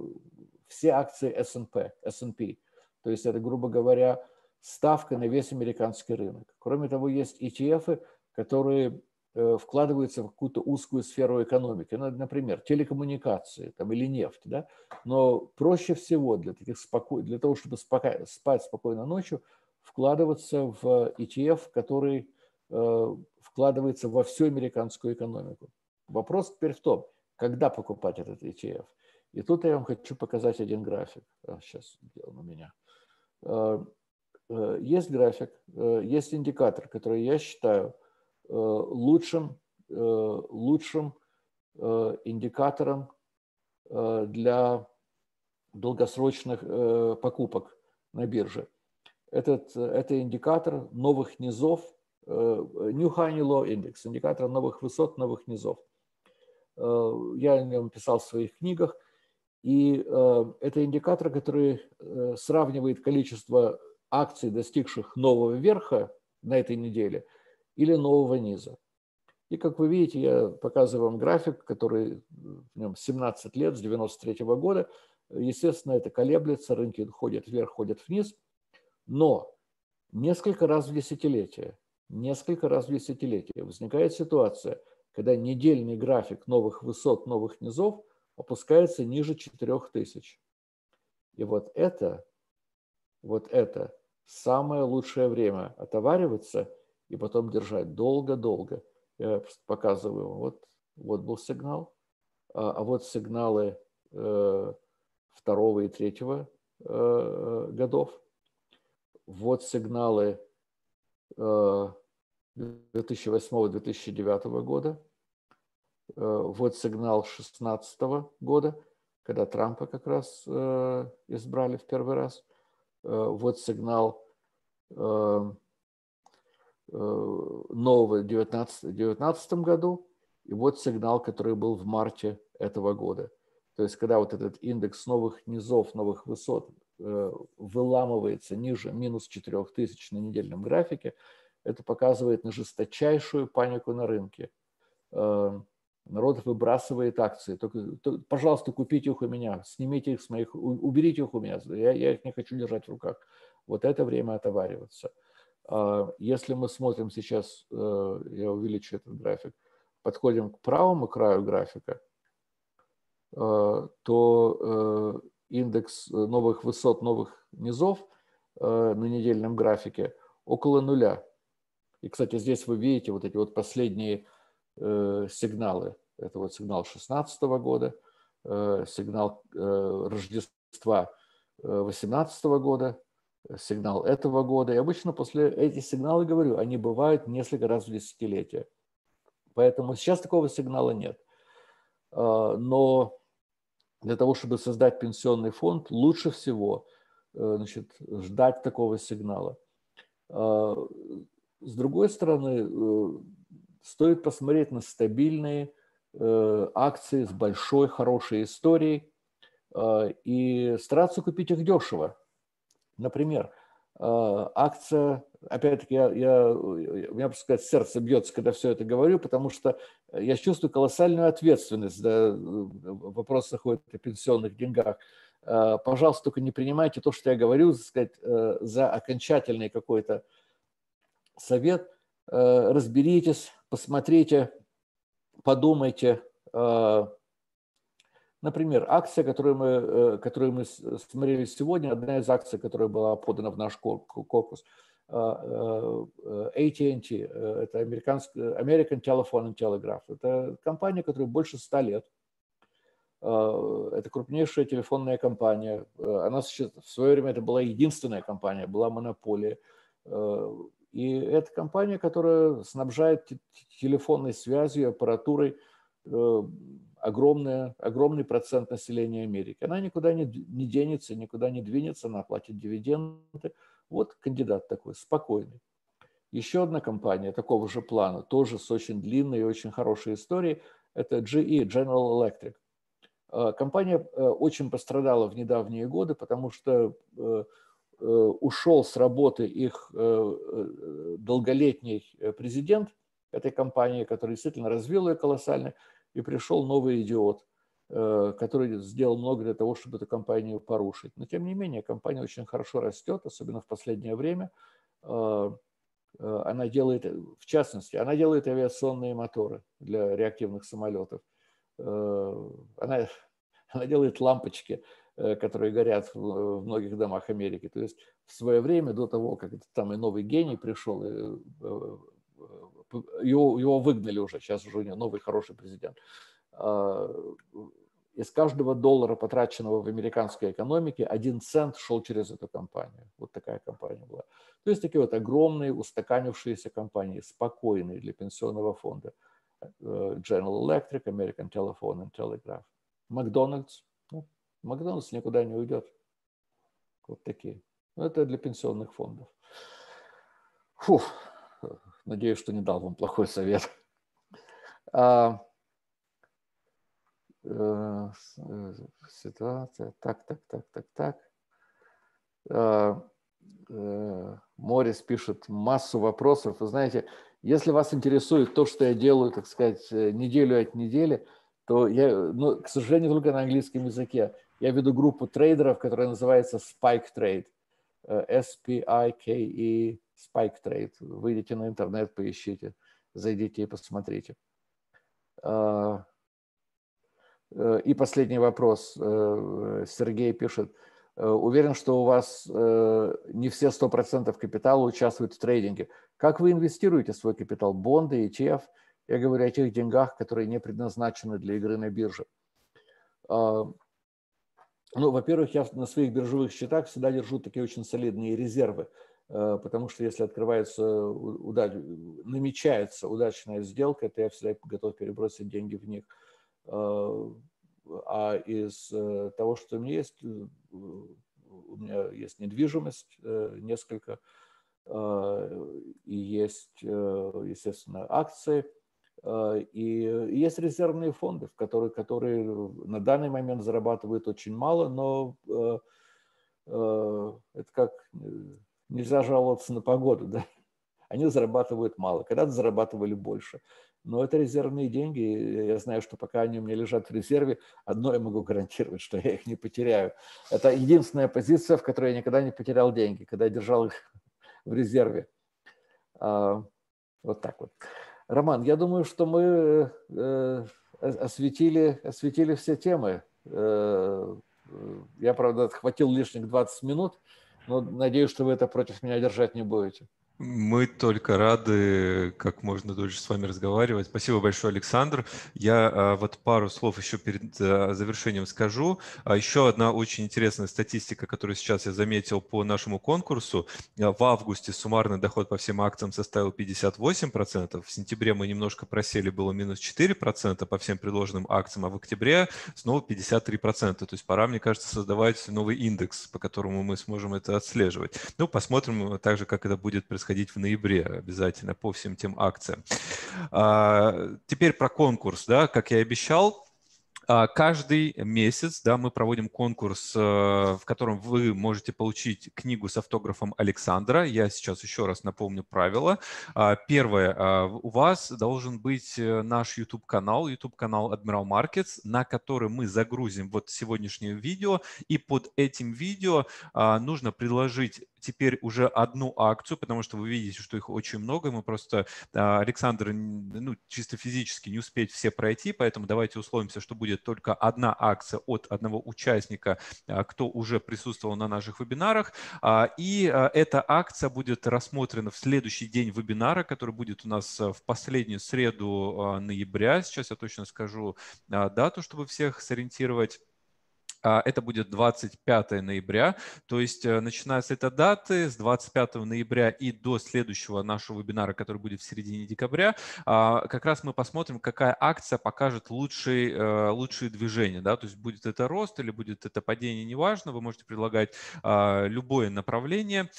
S2: все акции S&P. S&P. То есть это, грубо говоря, ставка на весь американский рынок. Кроме того, есть ETF, которые Э, вкладываются в какую-то узкую сферу экономики, ну, например, телекоммуникации там, или нефть. Да? Но проще всего для, таких споко... для того, чтобы спока... спать спокойно ночью, вкладываться в ETF, который э, вкладывается во всю американскую экономику. Вопрос теперь в том, когда покупать этот ETF. И тут я вам хочу показать один график. Сейчас он у меня. Э, э, есть график, есть индикатор, который я считаю – лучшим, э, лучшим э, индикатором для долгосрочных покупок на бирже. Этот, это индикатор новых низов, New High New Low Index, индикатор новых высот, новых низов. Я о нем писал в своих книгах. И это индикатор, который сравнивает количество акций, достигших нового верха на этой неделе или нового низа. И как вы видите, я показываю вам график, который в нем 17 лет, с 93 года. Естественно, это колеблется, рынки ходят вверх, ходят вниз. Но несколько раз в десятилетие, несколько раз в десятилетие возникает ситуация, когда недельный график новых высот, новых низов опускается ниже 4000. И вот это, вот это самое лучшее время отовариваться и потом держать долго-долго – я показываю, вот, вот был сигнал, а, а вот сигналы э, второго и третьего э, годов, вот сигналы 2008-2009 э, года, вот сигнал 2016 года, когда Трампа как раз избрали в первый раз, вот сигнал Э, нового в 2019 году, и вот сигнал, который был в марте этого года. То есть, когда вот этот индекс новых низов, новых высот э, выламывается ниже минус 4000 на недельном графике, это показывает на жесточайшую панику на рынке. Э, народ выбрасывает акции. Только, то, пожалуйста, купите их у меня, снимите их с моих, уберите их у меня. Я, я их не хочу держать в руках. Вот это время отовариваться. А, если мы смотрим сейчас, э, я увеличу этот график, подходим к правому краю графика, э, то э, индекс новых высот, новых низов на недельном графике около нуля. И, кстати, здесь вы видите вот эти вот последние сигналы. Это вот сигнал 2016 года, сигнал Рождества 2018 года, сигнал этого года. И обычно после этих сигналов, говорю, они бывают несколько раз в десятилетие. Поэтому сейчас такого сигнала нет. А, но для того, чтобы создать пенсионный фонд, лучше всего э, значит, ждать такого сигнала. А, с другой стороны, э, стоит посмотреть на стабильные э, акции с большой, хорошей историей и стараться купить их дешево. Например, а, акция, опять-таки, я, я, у меня, просто сказать, сердце бьется, когда все это говорю, потому что я чувствую колоссальную ответственность, да, вопрос заходит о пенсионных деньгах. А, пожалуйста, только не принимайте то, что я говорю, сказать, э, за окончательный какой-то совет. Э, разберитесь, посмотрите, подумайте, Например, акция, которую мы, э, которую мы смотрели сегодня, одна из акций, которая была подана в наш корпус, AT&T, это American Telephone and Telegraph. Это компания, которая больше ста лет. Э, это крупнейшая телефонная компания. Э, она в свое время это была единственная компания, была монополия. И это компания, которая снабжает телефонной связью, аппаратурой огромная, огромный процент населения Америки. Она никуда не, не денется, никуда не двинется, она платит дивиденды. Вот кандидат такой, спокойный. Еще одна компания такого же плана, тоже с очень длинной и очень хорошей историей, это GE, General Electric. А, компания э, очень пострадала в недавние годы, потому что э, э, ушел с работы их долголетний президент этой компании, который действительно развил ее колоссально, и пришел новый идиот, э, который сделал много для того, чтобы эту компанию порушить. Но тем не менее, компания очень хорошо растет, особенно в последнее время. Э, э, она делает, в частности, она делает авиационные моторы для реактивных самолетов. Она, <laughs> она делает лампочки, которые горят в многих домах Америки. То есть в свое время, до того, как там и новый гений пришел, его, его выгнали уже, сейчас уже у него новый хороший президент. А, из каждого доллара, потраченного в американской экономике, один цент шел через эту компанию. Вот такая компания была. То есть такие вот огромные устаканившиеся компании, спокойные для пенсионного фонда. Э, General Electric, American Telephone and Telegraph. Макдональдс. Ну, Макдональдс никуда не уйдет. Вот такие. Ну, это для пенсионных фондов. Фух. Надеюсь, что не дал вам плохой совет. <laughs> А, э, ситуация. Так, так, так, так, так. А, Морис пишет массу вопросов. Вы знаете, если вас интересует то, что я делаю, так сказать, неделю от недели, то я, ну, к сожалению, только на английском языке. Я веду группу трейдеров, которая называется Spike Trade. S-P-I-K-E Spike Trade. Выйдите на интернет, поищите, зайдите и посмотрите. И последний вопрос. Сергей пишет – Э, уверен, что у вас э, не все 100% капитала участвуют в трейдинге. Как вы инвестируете свой капитал? Бонды, ETF? Я говорю о тех деньгах, которые не предназначены для игры на бирже. А, ну, во-первых, я на своих биржевых счетах всегда держу такие очень солидные резервы, э, потому что если открывается, удач... намечается удачная сделка, то я всегда готов перебросить деньги в них. А, а из э, того, что у меня есть, э, у меня есть недвижимость э, несколько, и есть, естественно, акции, и есть резервные фонды, в которые, которые на данный момент зарабатывают очень мало, но это как нельзя жаловаться на погоду, да? <laughs> Они зарабатывают мало, когда-то зарабатывали больше. Но это резервные деньги. Я знаю, что пока они у меня лежат в резерве, одно я могу гарантировать, <laughs> что я их не потеряю. Это единственная позиция, в которой я никогда не потерял деньги, когда я держал их <laughs> в резерве. А, вот так вот. Роман, я думаю, что мы э, осветили, осветили все темы. Э, я, правда, отхватил лишних 20 минут, но надеюсь, что вы это против меня держать не будете.
S1: Мы только рады как можно дольше с вами разговаривать. Спасибо большое, Александр. Я а, вот пару слов еще перед а, завершением скажу. А еще одна очень интересная статистика, которую сейчас я заметил по нашему конкурсу. В августе суммарный доход по всем акциям составил 58%. В сентябре мы немножко просели, было минус 4% по всем предложенным акциям, а в октябре снова 53%. То есть пора, мне кажется, создавать новый индекс, по которому мы сможем это отслеживать. Ну, посмотрим также, как это будет происходить происходить в ноябре обязательно по всем тем акциям. А, теперь про конкурс, да, как я и обещал, а, Каждый месяц да, мы проводим конкурс, э, в котором вы можете получить книгу с автографом Александра. Я сейчас еще раз напомню правила. А, первое. У вас должен быть э, наш YouTube-канал, YouTube-канал Admiral Markets, на который мы загрузим вот сегодняшнее видео. И под этим видео нужно предложить теперь уже одну акцию, потому что вы видите, что их очень много. Мы просто, а, Александр, ну, чисто физически не успеть все пройти, поэтому давайте условимся, что будет только одна акция от одного участника, а, кто уже присутствовал на наших вебинарах. А, и эта акция будет рассмотрена в следующий день вебинара, который будет у нас в последнюю среду ноября. Сейчас я точно скажу дату, чтобы всех сориентировать. А, это будет 25 ноября, то есть э, начиная с этой даты, с 25 ноября и до следующего нашего вебинара, который будет в середине декабря, а, как раз мы посмотрим, какая акция покажет лучшие, э, лучшие движения. Да? То есть будет это рост или будет это падение, неважно, вы можете предлагать а, любое направление.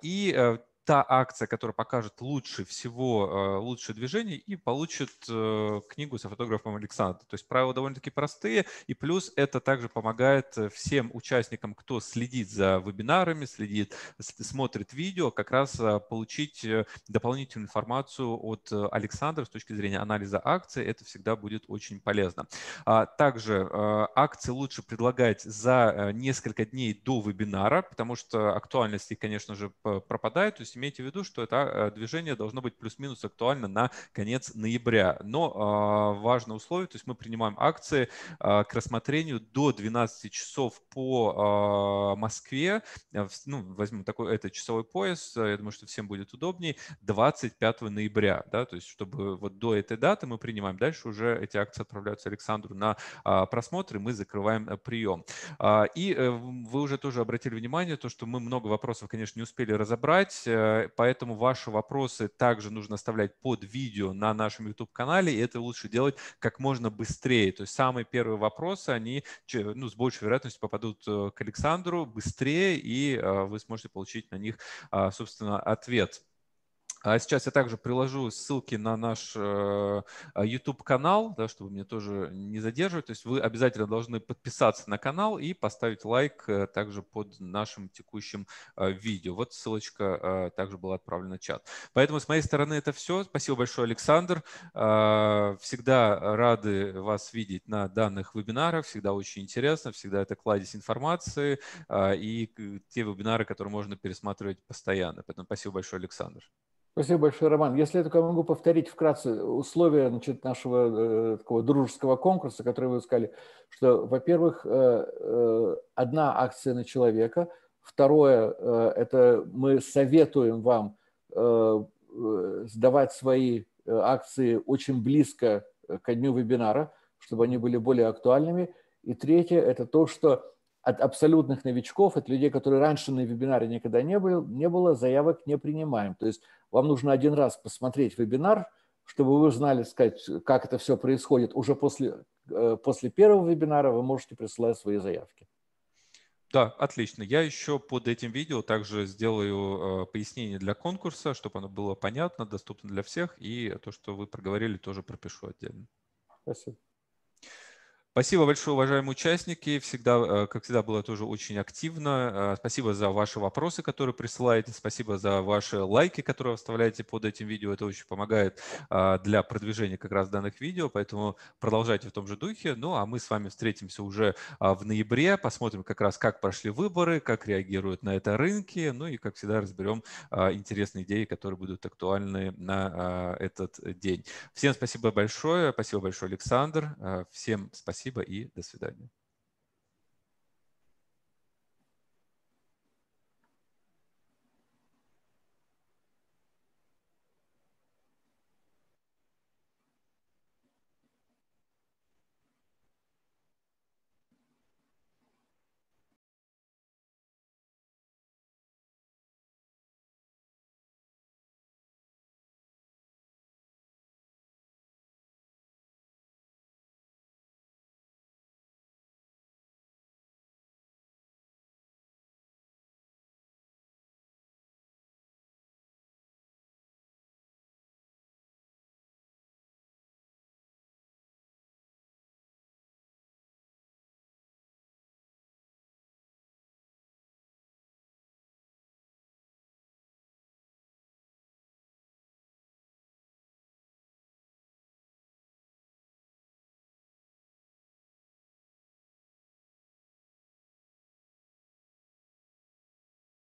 S1: И э, та акция, которая покажет лучше всего, э, лучшее движение и получит э, книгу со фотографом Александра. То есть правила довольно-таки простые, и плюс это также помогает э, всем участникам, кто следит за вебинарами, следит, смотрит видео, как раз получить дополнительную информацию от Александра с точки зрения анализа акций. Это всегда будет очень полезно. А также акции лучше предлагать за несколько дней до вебинара, потому что актуальность их, конечно же, пропадает. То есть есть имейте в виду, что это э, движение должно быть плюс-минус актуально на конец ноября. Но а, важное условие, то есть мы принимаем акции а, к рассмотрению до 12 часов по Москве. Э, ну, возьмем такой, это часовой пояс, э, я думаю, что всем будет удобнее, 25 ноября. Да, то есть чтобы вот до этой даты мы принимаем. Дальше уже эти акции отправляются Александру на просмотр, и мы закрываем прием. И вы уже тоже обратили внимание, то, что мы много вопросов, конечно, не успели разобрать. Э, поэтому ваши вопросы также нужно оставлять под видео на нашем YouTube-канале, и это лучше делать как можно быстрее. То есть самые первые вопросы, они ну, с большей вероятностью попадут э, к Александру быстрее, и э, вы сможете получить на них, а, собственно, ответ. А сейчас я также приложу ссылки на наш э, YouTube-канал, да, чтобы мне тоже не задерживать. То есть вы обязательно должны подписаться на канал и поставить лайк э, также под нашим текущим э, видео. Вот ссылочка также была отправлена в чат. Поэтому с моей стороны это все. Спасибо большое, Александр. Всегда рады вас видеть на данных вебинарах. Всегда очень интересно. Всегда это кладезь информации и те вебинары, которые можно пересматривать постоянно. Поэтому спасибо большое, Александр.
S2: Спасибо большое, Роман. Если я только могу повторить вкратце условия значит, нашего э, такого дружеского конкурса, который вы сказали, что, во-первых, э, э, одна акция на человека, второе, э, это мы советуем вам э, э, сдавать свои акции очень близко к дню вебинара, чтобы они были более актуальными. И третье, это то, что от абсолютных новичков, от людей, которые раньше на вебинаре никогда не, было, не было, заявок не принимаем. То есть вам нужно один раз посмотреть вебинар, чтобы вы знали, сказать, как это все происходит. Уже после, э, после первого вебинара вы можете присылать свои заявки.
S1: Да, отлично. Я еще под этим видео также сделаю э, пояснение для конкурса, чтобы оно было понятно, доступно для всех, и то, что вы проговорили, тоже пропишу отдельно.
S2: Спасибо.
S1: Спасибо большое, уважаемые участники. Всегда, э, как всегда, было тоже очень активно. Э, спасибо за ваши вопросы, которые присылаете. Спасибо за ваши лайки, которые оставляете под этим видео. Это очень помогает э, для продвижения как раз данных видео, поэтому продолжайте в том же духе. Ну, а мы с вами встретимся уже в ноябре, посмотрим как раз, как прошли выборы, как реагируют на это рынки, ну и, как всегда, разберем интересные идеи, которые будут актуальны на этот день. Всем спасибо большое. Спасибо большое, Александр. Всем спасибо Спасибо и до свидания.